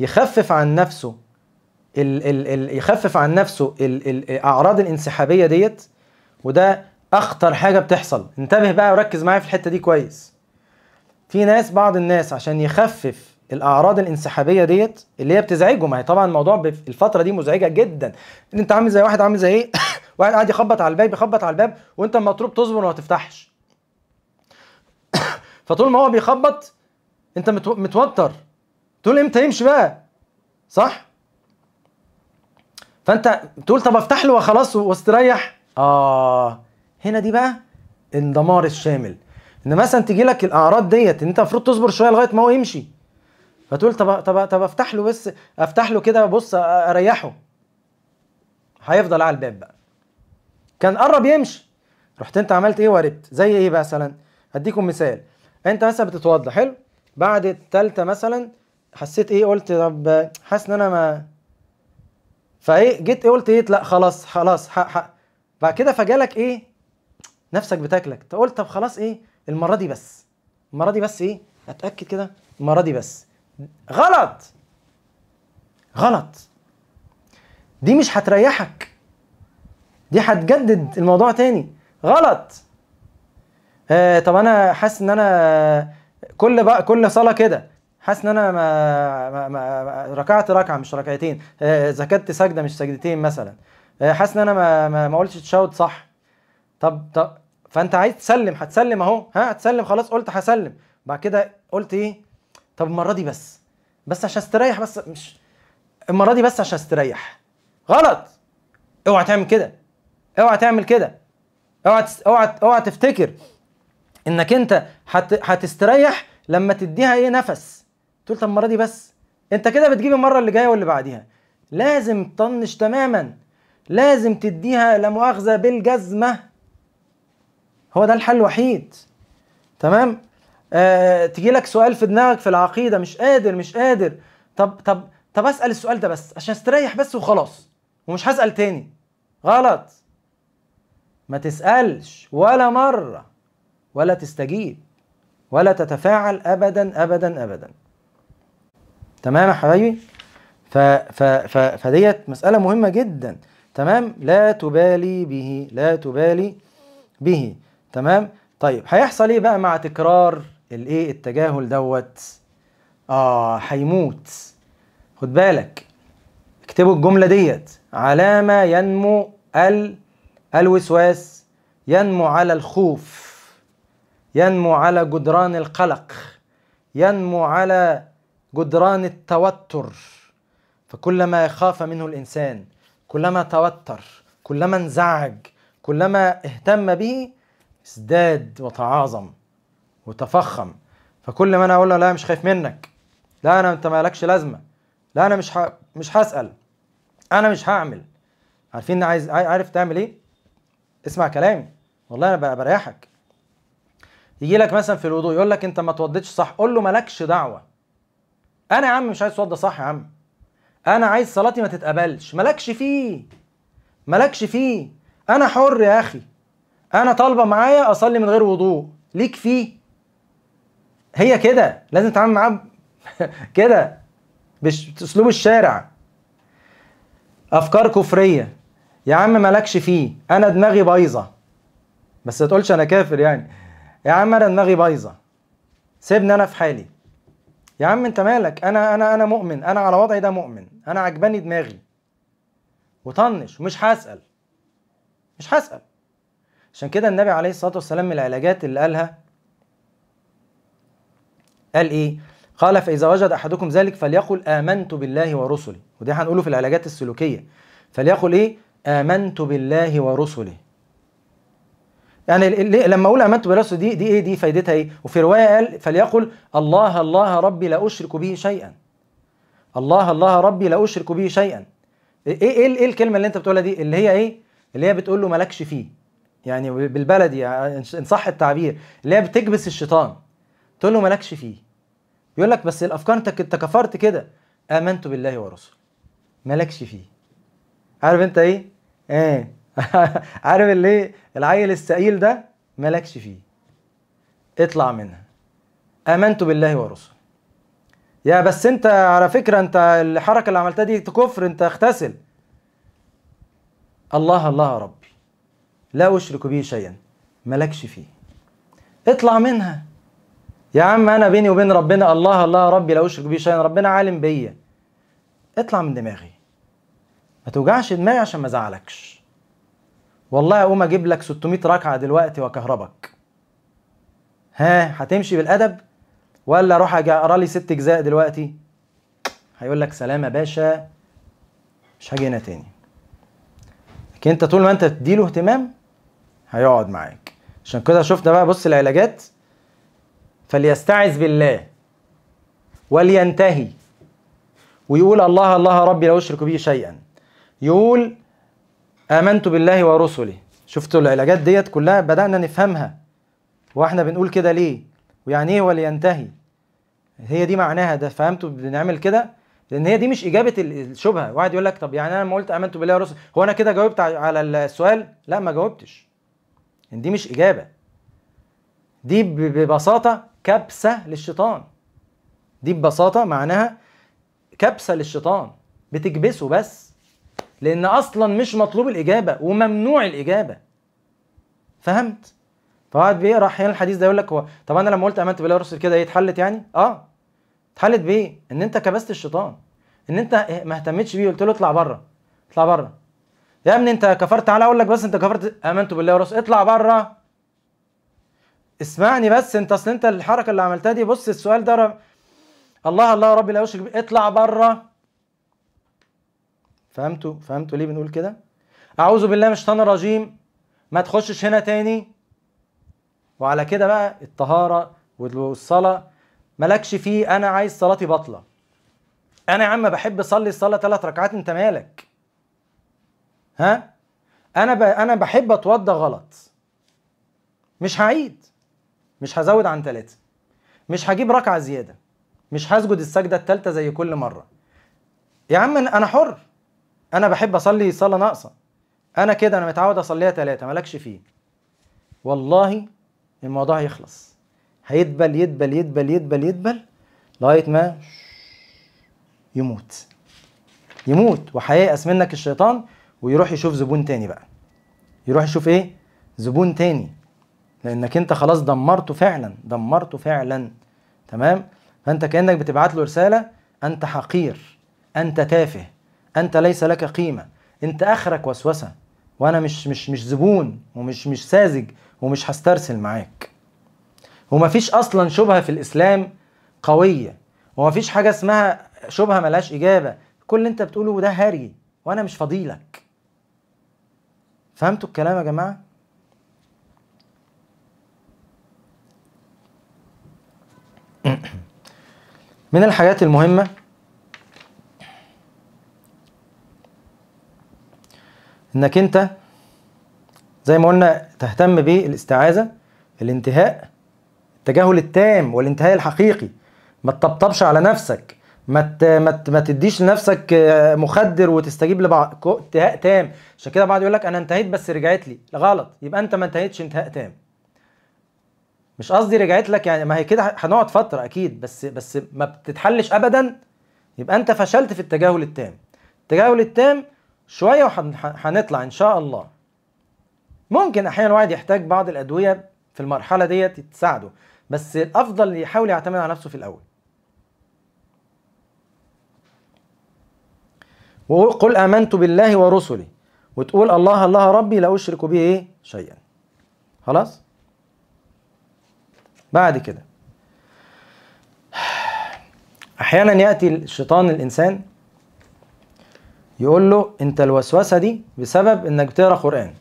يخفف عن نفسه ال ال ال يخفف عن نفسه ال ال الاعراض الانسحابية ديت وده أخطر حاجة بتحصل. انتبه بقى وركز معايا في الحتة دي كويس. في ناس بعض الناس عشان يخفف الأعراض الانسحابية ديت اللي هي بتزعجه ما هي طبعا الموضوع الفترة دي مزعجة جدا. ان أنت عامل زي واحد عامل زي إيه؟ واحد قاعد يخبط على الباب يخبط على الباب وأنت مطلوب تصبر وما تفتحش. فطول ما هو بيخبط أنت متوتر. تقول إمتى يمشي بقى؟ صح؟ فأنت تقول طب أفتح له وخلاص واستريح. آه. هنا دي بقى الدمار الشامل. إن مثلا تيجي لك الأعراض ديت إن أنت المفروض تصبر شوية لغاية ما هو يمشي. فتقول طب طب طب افتح له بس افتح له كده بص اريحه. هيفضل على الباب بقى. كان قرب يمشي. رحت انت عملت إيه وهربت زي إيه مثلا؟ اديكم مثال. انت مثلا بتتوضى حلو. بعد التالتة مثلا حسيت إيه؟ قلت طب حاسس ان أنا ما فايه؟ جيت إيه؟ قلت إيه؟ لا خلاص خلاص حق حق بعد كده فجالك إيه؟ نفسك بتاكلك. تقول طب خلاص إيه؟ المرة دي بس. المرة دي بس إيه؟ اتاكد كده. المرة دي بس. غلط. غلط. دي مش هتريحك. دي هتجدد الموضوع تاني. غلط. آه طب أنا حاسس إن أنا كل بقى كل صلاة كده. حاسس إن أنا ما, ما, ما ركعت ركعة مش ركعتين. آه سجدت سجدة مش سجدتين مثلا. آه حاسس إن أنا ما ما, ما قلتش تشاود صح. طب طب فأنت عايز تسلم هتسلم أهو. ها هتسلم خلاص قلت هسلم. بعد كده قلت إيه؟ طب المرة دي بس بس عشان استريح بس مش المرة دي بس عشان استريح. غلط. اوعى تعمل كده. اوعى تعمل كده. اوعى تس... اوعى اوعى تفتكر انك انت هت... هتستريح لما تديها إيه نفس. تقول طب المرة دي بس. انت كده بتجيب المرة اللي جاية واللي بعديها. لازم تطنش تماما. لازم تديها لا مؤاخذة بالجزمة. هو ده الحل الوحيد. تمام؟ آه تيجي لك سؤال في دماغك في العقيدة مش قادر مش قادر. طب طب طب أسأل السؤال ده بس عشان استريح بس وخلاص ومش هسأل تاني. غلط. ما تسألش ولا مرة ولا تستجيب ولا تتفاعل ابدا ابدا ابدا. تمام يا حبايبي؟ ف ف ف فديت مسألة مهمة جدا. تمام؟ لا تبالي به لا تبالي به. تمام؟ طيب هيحصل إيه بقى مع تكرار الايه؟ التجاهل دوت. آه هيموت. خد بالك. اكتبوا الجملة ديت. علامة ينمو ال الوسواس ينمو على الخوف. ينمو على جدران القلق. ينمو على جدران التوتر. فكلما خاف منه الإنسان كلما توتر كلما انزعج كلما اهتم به ازداد وتعاظم. وتفخم. فكل ما أنا أقول له لا مش خايف منك. لا أنا أنت مالكش لازمة. لا أنا مش ح... مش هسأل. أنا مش هعمل. عارفين عايز عارف تعمل إيه؟ اسمع كلامي. والله أنا بريحك. يجي لك مثلا في الوضوء يقول لك أنت ما توضيتش صح. قول له مالكش دعوة. أنا يا عم مش عايز اتوضى صح يا عم. أنا عايز صلاتي ما تتقبلش. مالكش فيه. مالكش فيه. أنا حر يا أخي. أنا طالبة معايا أصلي من غير وضوء. ليك فيه. هي كده لازم تتعامل معاه كده بأسلوب الشارع. أفكار كفرية. يا عم مالكش فيه. أنا دماغي بايظة. بس ما تقولش أنا كافر يعني. يا عم أنا دماغي بايظة. سيبني أنا في حالي. يا عم أنت مالك؟ أنا أنا أنا مؤمن. أنا على وضعي ده مؤمن. أنا عجباني دماغي. وطنش. مش هسأل. مش هسأل. عشان كده النبي عليه الصلاة والسلام من العلاجات اللي قالها قال إيه؟ قال فإذا وجد أحدكم ذلك فليقل آمنت بالله ورسله. ودي هنقوله في العلاجات السلوكية. فليقل إيه؟ آمنت بالله ورسله. يعني لما أقول آمنت برسول دي دي إيه؟ دي فايدتها إيه؟ وفي رواية قال فليقل الله الله ربي لا أشرك به شيئا. الله الله ربي لا أشرك به شيئا. إيه إيه إيه الكلمة اللي أنت بتقولها دي؟ اللي هي إيه؟ اللي هي بتقول له مالكش فيه. يعني بالبلدي يعني إن صح التعبير. اللي هي بتكبس الشيطان. تقول له مالكش فيه. يقول لك بس الأفكار انت انت كفرت كده. آمنت بالله ورسوله مالكش فيه. عارف انت إيه؟ إيه عارف اللي إيه العيل السئيل ده؟ مالكش فيه. اطلع منها. آمنت بالله ورسوله يا بس انت على فكرة انت الحركة اللي عملتها دي كفر انت اغتسل. الله الله ربي. لا أشرك به شيئا. مالكش فيه. اطلع منها. يا عم أنا بيني وبين ربنا الله الله ربي لا أشرك به شيئا ربنا عالم بيا. اطلع من دماغي. ما توجعش دماغي عشان ما أزعلكش. والله أقوم أجيب لك 600 ركعة دلوقتي وأكهربك. ها هتمشي بالأدب؟ ولا أروح أقرأ لي ست أجزاء دلوقتي؟ هيقول لك سلام يا باشا. مش هاجي هنا تاني. لكن أنت طول ما أنت تديله اهتمام هيقعد معاك. عشان كده شفنا بقى بص العلاجات. فليستعذ بالله ولينتهي. ويقول الله الله ربي لا اشرك به شيئا. يقول آمنت بالله ورسله. شفتوا العلاجات ديت كلها؟ بدأنا نفهمها. وإحنا بنقول كده ليه؟ ويعني إيه ولينتهي؟ هي دي معناها ده. فهمتوا بنعمل كده؟ لأن هي دي مش إجابة الشبهة. واحد يقول لك طب يعني أنا لما قلت آمنت بالله ورسوله هو أنا كده جاوبت على السؤال؟ لا ما جاوبتش. ان دي مش إجابة. دي ببساطة كبسة للشيطان. دي ببساطة معناها كبسة للشيطان بتكبسه بس لأن أصلا مش مطلوب الإجابة وممنوع الإجابة. فهمت؟ فواحد بيقرا أحيانا الحديث ده يقول لك هو طب أنا لما قلت آمنت بالله ورسوله كده إيه اتحلت يعني؟ آه. اتحلت بايه إن أنت كبست الشيطان. إن أنت ما اهتمتش بيه قلت له اطلع بره. اطلع بره. يا ابني أنت كفرت تعالى أقول لك بس أنت كفرت آمنت بالله ورسوله اطلع بره. اسمعني بس انت اصل انت الحركة اللي عملتها دي بص السؤال ده رب... الله الله ربي لا يشرك اطلع بره فهمتوا؟ فهمتوا ليه بنقول كده؟ أعوذ بالله من الشيطان الرجيم. ما تخشش هنا تاني. وعلى كده بقى الطهارة والصلاة. مالكش فيه أنا عايز صلاتي بطلة. أنا يا عم بحب أصلي الصلاة ثلاث ركعات أنت مالك؟ ها؟ أنا ب... أنا بحب أتوضى غلط. مش هعيد. مش هزود عن ثلاثة مش هجيب ركعة زيادة. مش هسجد السجدة الثالثه زي كل مرة. يا عم أنا حر. أنا بحب أصلي صلاة ناقصة. أنا كده أنا متعود أصليها ثلاثة مالكش فيه. والله الموضوع هيخلص. هيدبل يدبل يدبل يدبل يدبل لغاية ما يموت. يموت. وهييأس منك الشيطان ويروح يشوف زبون تاني بقى. يروح يشوف إيه؟ زبون تاني. لأنك أنت خلاص دمرته فعلا دمرته فعلا. تمام؟ فأنت كأنك بتبعت له رسالة أنت حقير أنت تافه أنت ليس لك قيمة. أنت آخرك وسوسة وأنا مش مش مش زبون ومش مش ساذج ومش هسترسل معاك. ومفيش أصلا شبهة في الإسلام قوية. ومفيش حاجة اسمها شبهة ملهاش إجابة. كل اللي أنت بتقوله ده هري وأنا مش فضيلك فهمتوا الكلام يا جماعة؟ من الحاجات المهمة إنك أنت زي ما قلنا تهتم بالاستعاذة الانتهاء التجاهل التام والانتهاء الحقيقي. ما تطبطبش على نفسك ما ما تديش لنفسك مخدر وتستجيب لبعض انتهاء تام. عشان كده بعض يقول لك أنا انتهيت بس رجعت لي. غلط. يبقى أنت ما انتهيتش انتهاء تام. مش قصدي رجعت لك يعني ما هي كده هنقعد فترة أكيد بس بس ما بتتحلش ابدا. يبقى أنت فشلت في التجاهل التام. التجاهل التام شوية وهنطلع إن شاء الله. ممكن أحيانا واحد يحتاج بعض الأدوية في المرحلة ديت تساعده بس الأفضل يحاول يعتمد على نفسه في الأول. وقل آمنت بالله ورسله وتقول الله الله ربي لا أشرك به شيئا. خلاص؟ بعد كده. أحيانا يأتي الشيطان الإنسان يقول له أنت الوسوسة دي بسبب إنك بتقرأ قرآن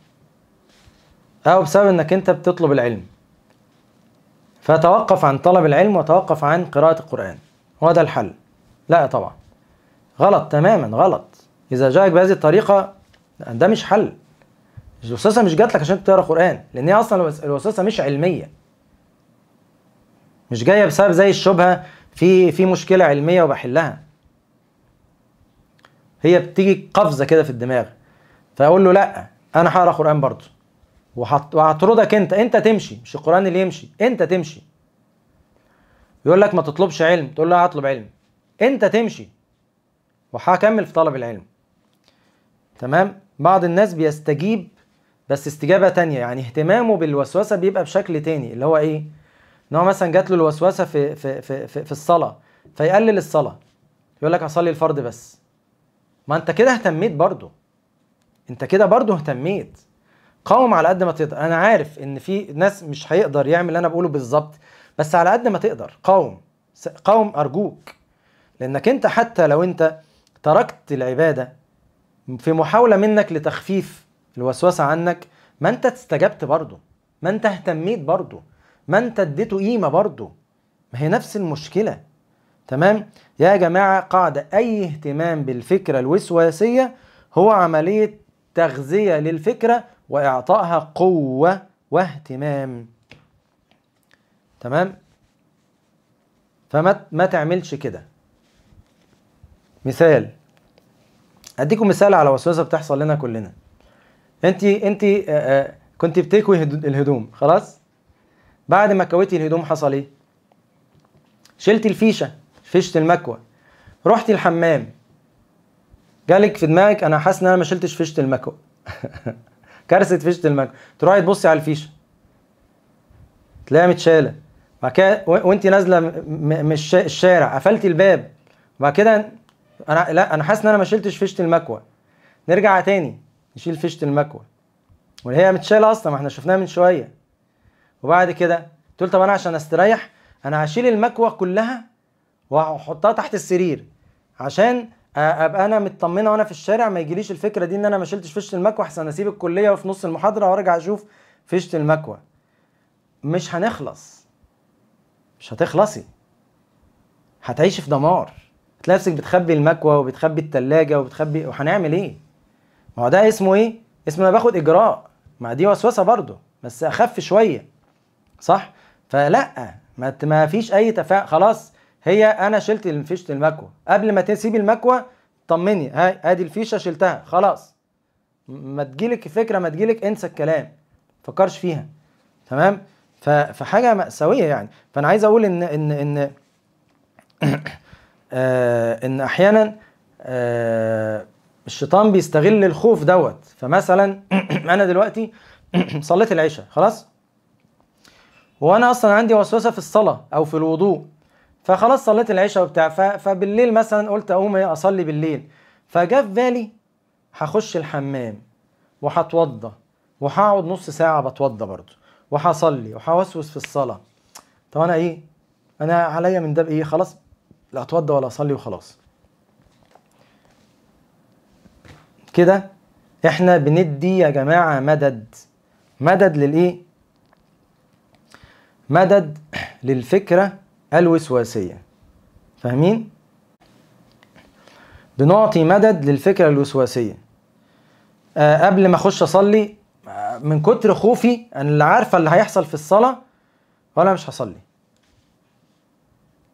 أو بسبب إنك أنت بتطلب العلم. فتوقف عن طلب العلم وتوقف عن قراءة القرآن. هو ده الحل. لا طبعا. غلط تماما غلط. إذا جاءك بهذه الطريقة ده مش حل. الوسوسة مش جات لك عشان تقرأ قرآن لأن هي أصلا الوسوسة مش علمية. مش جاية بسبب زي الشبهة في في مشكلة علمية وبحلها. هي بتيجي قفزة كده في الدماغ. فأقول له لأ أنا هقرأ قرآن برضه. وهطردك أنت أنت تمشي مش القرآن اللي يمشي أنت تمشي. يقول لك ما تطلبش علم. تقول له هطلب علم. أنت تمشي. وهكمل في طلب العلم. تمام؟ بعض الناس بيستجيب بس استجابة تانية. يعني اهتمامه بالوسوسة بيبقى بشكل تاني اللي هو إيه؟ إن هو مثلا جات له الوسوسة في في في في, في الصلاة فيقلل الصلاة. يقول لك أصلي الفرض بس. ما أنت كده اهتميت برضه. أنت كده برضه اهتميت. قاوم على قد ما تقدر. أنا عارف إن في ناس مش هيقدر يعمل اللي أنا بقوله بالظبط بس على قد ما تقدر. قاوم. قاوم أرجوك. لأنك أنت حتى لو أنت تركت العبادة في محاولة منك لتخفيف الوسوسة عنك ما أنت استجبت برضه. ما أنت اهتميت برضه. ما انت اديته قيمة برضه. ما هي نفس المشكلة. تمام؟ يا جماعة قاعدة أي اهتمام بالفكرة الوسواسية هو عملية تغذية للفكرة وإعطائها قوة واهتمام. تمام؟ فما ما تعملش كده. مثال. أديكم مثال على وسوسة بتحصل لنا كلنا. انت انت كنت بتكوي هدو- الهدوم خلاص؟ بعد ما كويتي الهدوم حصل إيه؟ شلتي الفيشة فيشه المكوى رحتي الحمام. جالك في دماغك أنا حاسس إن أنا ما شلتش فيشه المكوى كارثة فيشه المكوى تروحي تبصي على الفيشة. تلاقيها متشالة. بعد كده وانت نازلة من الش- الشارع. قفلتي الباب. وبعد كده أنا لا أنا حاسس إن أنا ما شلتش فيشه المكوى نرجع تاني. نشيل فيشه المكوى واللي هي متشالة أصلا. ما إحنا شفناها من شوية. وبعد كده تقول طب أنا عشان استريح أنا هشيل المكوى كلها وهحطها تحت السرير عشان أبقى أنا مطمنة وأنا في الشارع ما يجيليش الفكرة دي إن أنا ما شلتش فيشة المكوى أحسن أسيب الكلية وفي نص المحاضرة وأرجع أشوف فيشة المكوى مش هنخلص. مش هتخلصي. هتعيشي في دمار. هتلاقي نفسك بتخبي المكوى وبتخبي التلاجة وبتخبي وهنعمل إيه؟ ما هو ده اسمه إيه؟ اسمه أنا باخد إجراء. ما دي وسوسة برضه بس أخف شوية. صح؟ فلا ما ما فيش أي تفاعل خلاص هي أنا شلت فيشه المكوى قبل ما تسيب المكوى طمني هاي أدي الفيشة شلتها خلاص. ما تجيلك فكرة ما تجيلك انسى الكلام فكرش فيها. تمام؟ فحاجة مأساوية يعني. فأنا عايز أقول إن إن إن آه إن أحيانا آه الشيطان بيستغل الخوف دوت. فمثلا أنا دلوقتي صليت العشاء خلاص؟ وأنا أصلا عندي وسوسة في الصلاة أو في الوضوء. فخلاص صليت العشاء وبتاع فبالليل مثلا قلت أقوم أصلي بالليل. فجاء في بالي هخش الحمام وهتوضى وهقعد نص ساعة بتوضى برضه وهصلي وهوسوس في الصلاة. طب أنا إيه؟ أنا عليا من ده بإيه؟ خلاص لا أتوضى ولا أصلي وخلاص. كده إحنا بندي يا جماعة مدد. مدد للإيه؟ مدد للفكرة الوسواسية. فاهمين؟ بنعطي مدد للفكرة الوسواسية. آه قبل ما أخش أصلي آه من كتر خوفي أنا اللي عارفة اللي هيحصل في الصلاة ولا مش هصلي.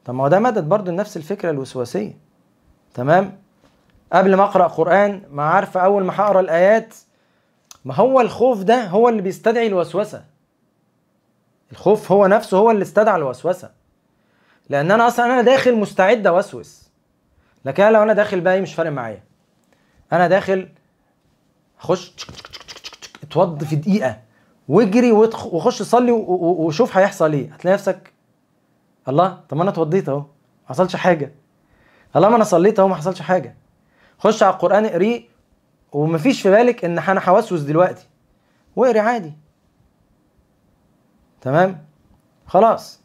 طب ما هو ده مدد برضه لنفس الفكرة الوسواسية. تمام؟ قبل ما أقرأ قرآن ما عارفة أول ما هقرأ الآيات ما هو الخوف ده هو اللي بيستدعي الوسوسة. الخوف هو نفسه هو اللي استدعى الوسوسة. لأن أنا أصلا أنا داخل مستعد أوسوس. لكن لو أنا داخل بقى إيه مش فارق معايا. أنا داخل أخش أتوض في دقيقة وأجري وخش صلي وشوف هيحصل إيه. هتلاقي نفسك الله طب ما أنا اتوضيت أهو ما حصلش حاجة. الله ما أنا صليت أهو ما حصلش حاجة. خش على القرآن اقريه ومفيش في بالك إن أنا هوسوس دلوقتي. واقري عادي. تمام؟ خلاص.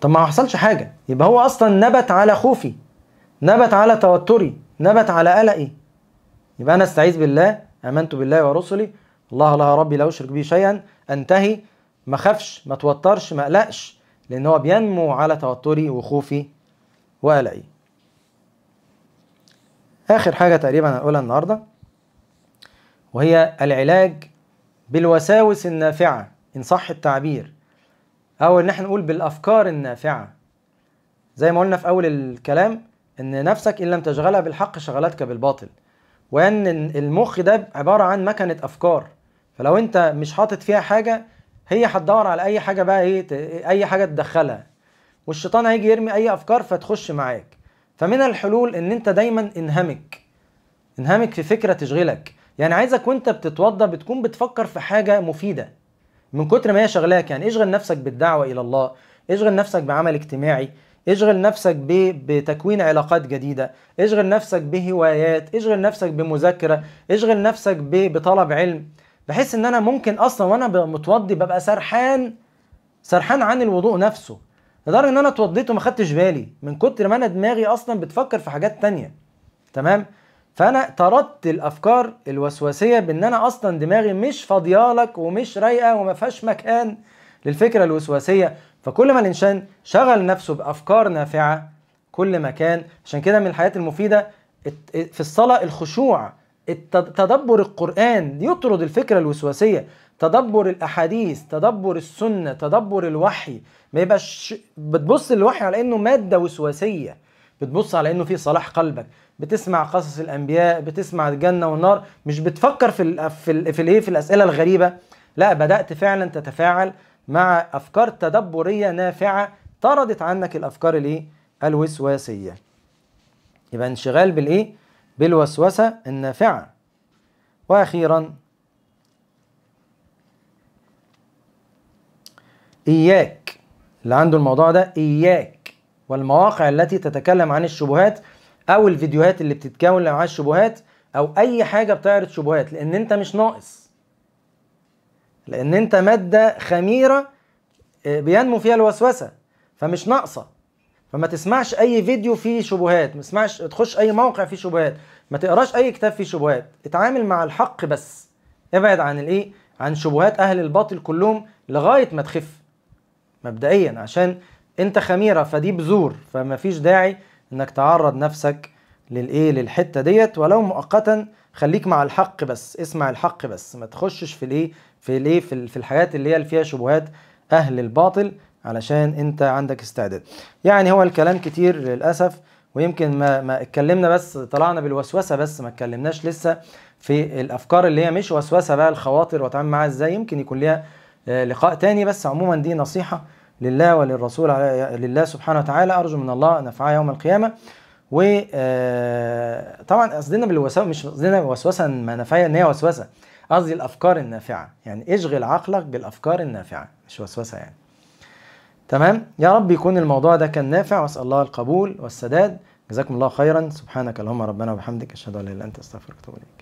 طب ما حصلش حاجة. يبقى هو أصلا نبت على خوفي نبت على توتري نبت على قلقي. يبقى أنا استعيذ بالله آمنت بالله ورسلي. الله لا ربي لا اشرك به شيئا. أنتهي. ما خافش ما توترش ما اقلقش لأن هو بينمو على توتري وخوفي وقلقي. آخر حاجة تقريبا هنقولها النهارده وهي العلاج بالوساوس النافعة إن صح التعبير أو إن إحنا نقول بالأفكار النافعة. زي ما قلنا في أول الكلام إن نفسك إن لم تشغلها بالحق شغلتك بالباطل وإن المخ ده عبارة عن مكنة أفكار. فلو أنت مش حاطط فيها حاجة هي هتدور على أي حاجة بقى ت- أي حاجة تدخلها. والشيطان هيجي يرمي أي أفكار فتخش معاك. فمن الحلول إن أنت دايما إنهمك. إنهمك في فكرة تشغلك. يعني عايزك وانت بتتوضى بتكون بتفكر في حاجة مفيدة. من كتر ما هي شغلاك يعني اشغل نفسك بالدعوة إلى الله اشغل نفسك بعمل اجتماعي اشغل نفسك بتكوين علاقات جديدة اشغل نفسك بهوايات اشغل نفسك بمذاكرة اشغل نفسك بطلب علم. بحيث إن أنا ممكن أصلا وأنا متوضي ببقى سرحان سرحان عن الوضوء نفسه. لدرجة إن أنا اتوضيت وما خدتش بالي من كتر ما أنا دماغي أصلا بتفكر في حاجات تانية. تمام؟ فأنا طردت الأفكار الوسواسية بإن أنا أصلا دماغي مش فاضيالك ومش رايقة وما فيهاش مكان للفكرة الوسواسية. فكل ما الإنسان شغل نفسه بأفكار نافعة كل ما كان عشان كده من الحياة المفيدة في الصلاة الخشوع تدبر القرآن يطرد الفكرة الوسواسية. تدبر الأحاديث تدبر السنة تدبر الوحي. ما يبقاش بتبص للوحي على إنه مادة وسواسية. بتبص على إنه في صلاح قلبك. بتسمع قصص الأنبياء بتسمع الجنة والنار مش بتفكر في ال في ال في, الإيه في الأسئلة الغريبة. لا بدأت فعلا تتفاعل مع أفكار تدبرية نافعة طردت عنك الأفكار الإيه؟ الوسواسية. يبقى انشغال بالإيه؟ بالوسوسة النافعة. وأخيرا إياك. اللي عنده الموضوع ده إياك. والمواقع التي تتكلم عن الشبهات أو الفيديوهات اللي بتتكون عن الشبهات أو أي حاجة بتعرض شبهات لأن أنت مش ناقص. لأن أنت مادة خميرة آه، بينمو فيها الوسوسة فمش ناقصة. فما تسمعش أي فيديو فيه شبهات ما تسمعش تخش أي موقع فيه شبهات ما تقراش أي كتاب فيه شبهات. اتعامل مع الحق بس. ابعد عن الإيه؟ عن شبهات أهل الباطل كلهم لغاية ما تخف. مبدئيا عشان أنت خميرة فدي بذور فما فيش داعي إنك تعرض نفسك للإيه للحتة ديت ولو مؤقتا خليك مع الحق بس اسمع الحق بس ما تخشش في الإيه في الإيه في ال- في الحاجات اللي هي اللي فيها شبهات أهل الباطل علشان أنت عندك استعداد. يعني هو الكلام كتير للأسف ويمكن ما ما اتكلمنا بس طلعنا بالوسوسة بس ما اتكلمناش لسه في الأفكار اللي هي مش وسوسة بقى الخواطر وأتعامل معاها إزاي يمكن يكون ليها آه، لقاء تاني بس عموما دي نصيحة لله وللرسول لله سبحانه وتعالى أرجو من الله نفعها يوم القيامة. و آه، قصدنا بالوسوسه مش قصدنا وسوسه منافيه إن هي وسوسه قصدي الأفكار النافعة. يعني اشغل عقلك بالأفكار النافعة مش وسوسه يعني. تمام؟ يا رب يكون الموضوع ده كان نافع وأسأل الله القبول والسداد. جزاكم الله خيرا. سبحانك اللهم ربنا وبحمدك أشهد أن لا إله إلا أنت أستغفرك وأتوب إليك.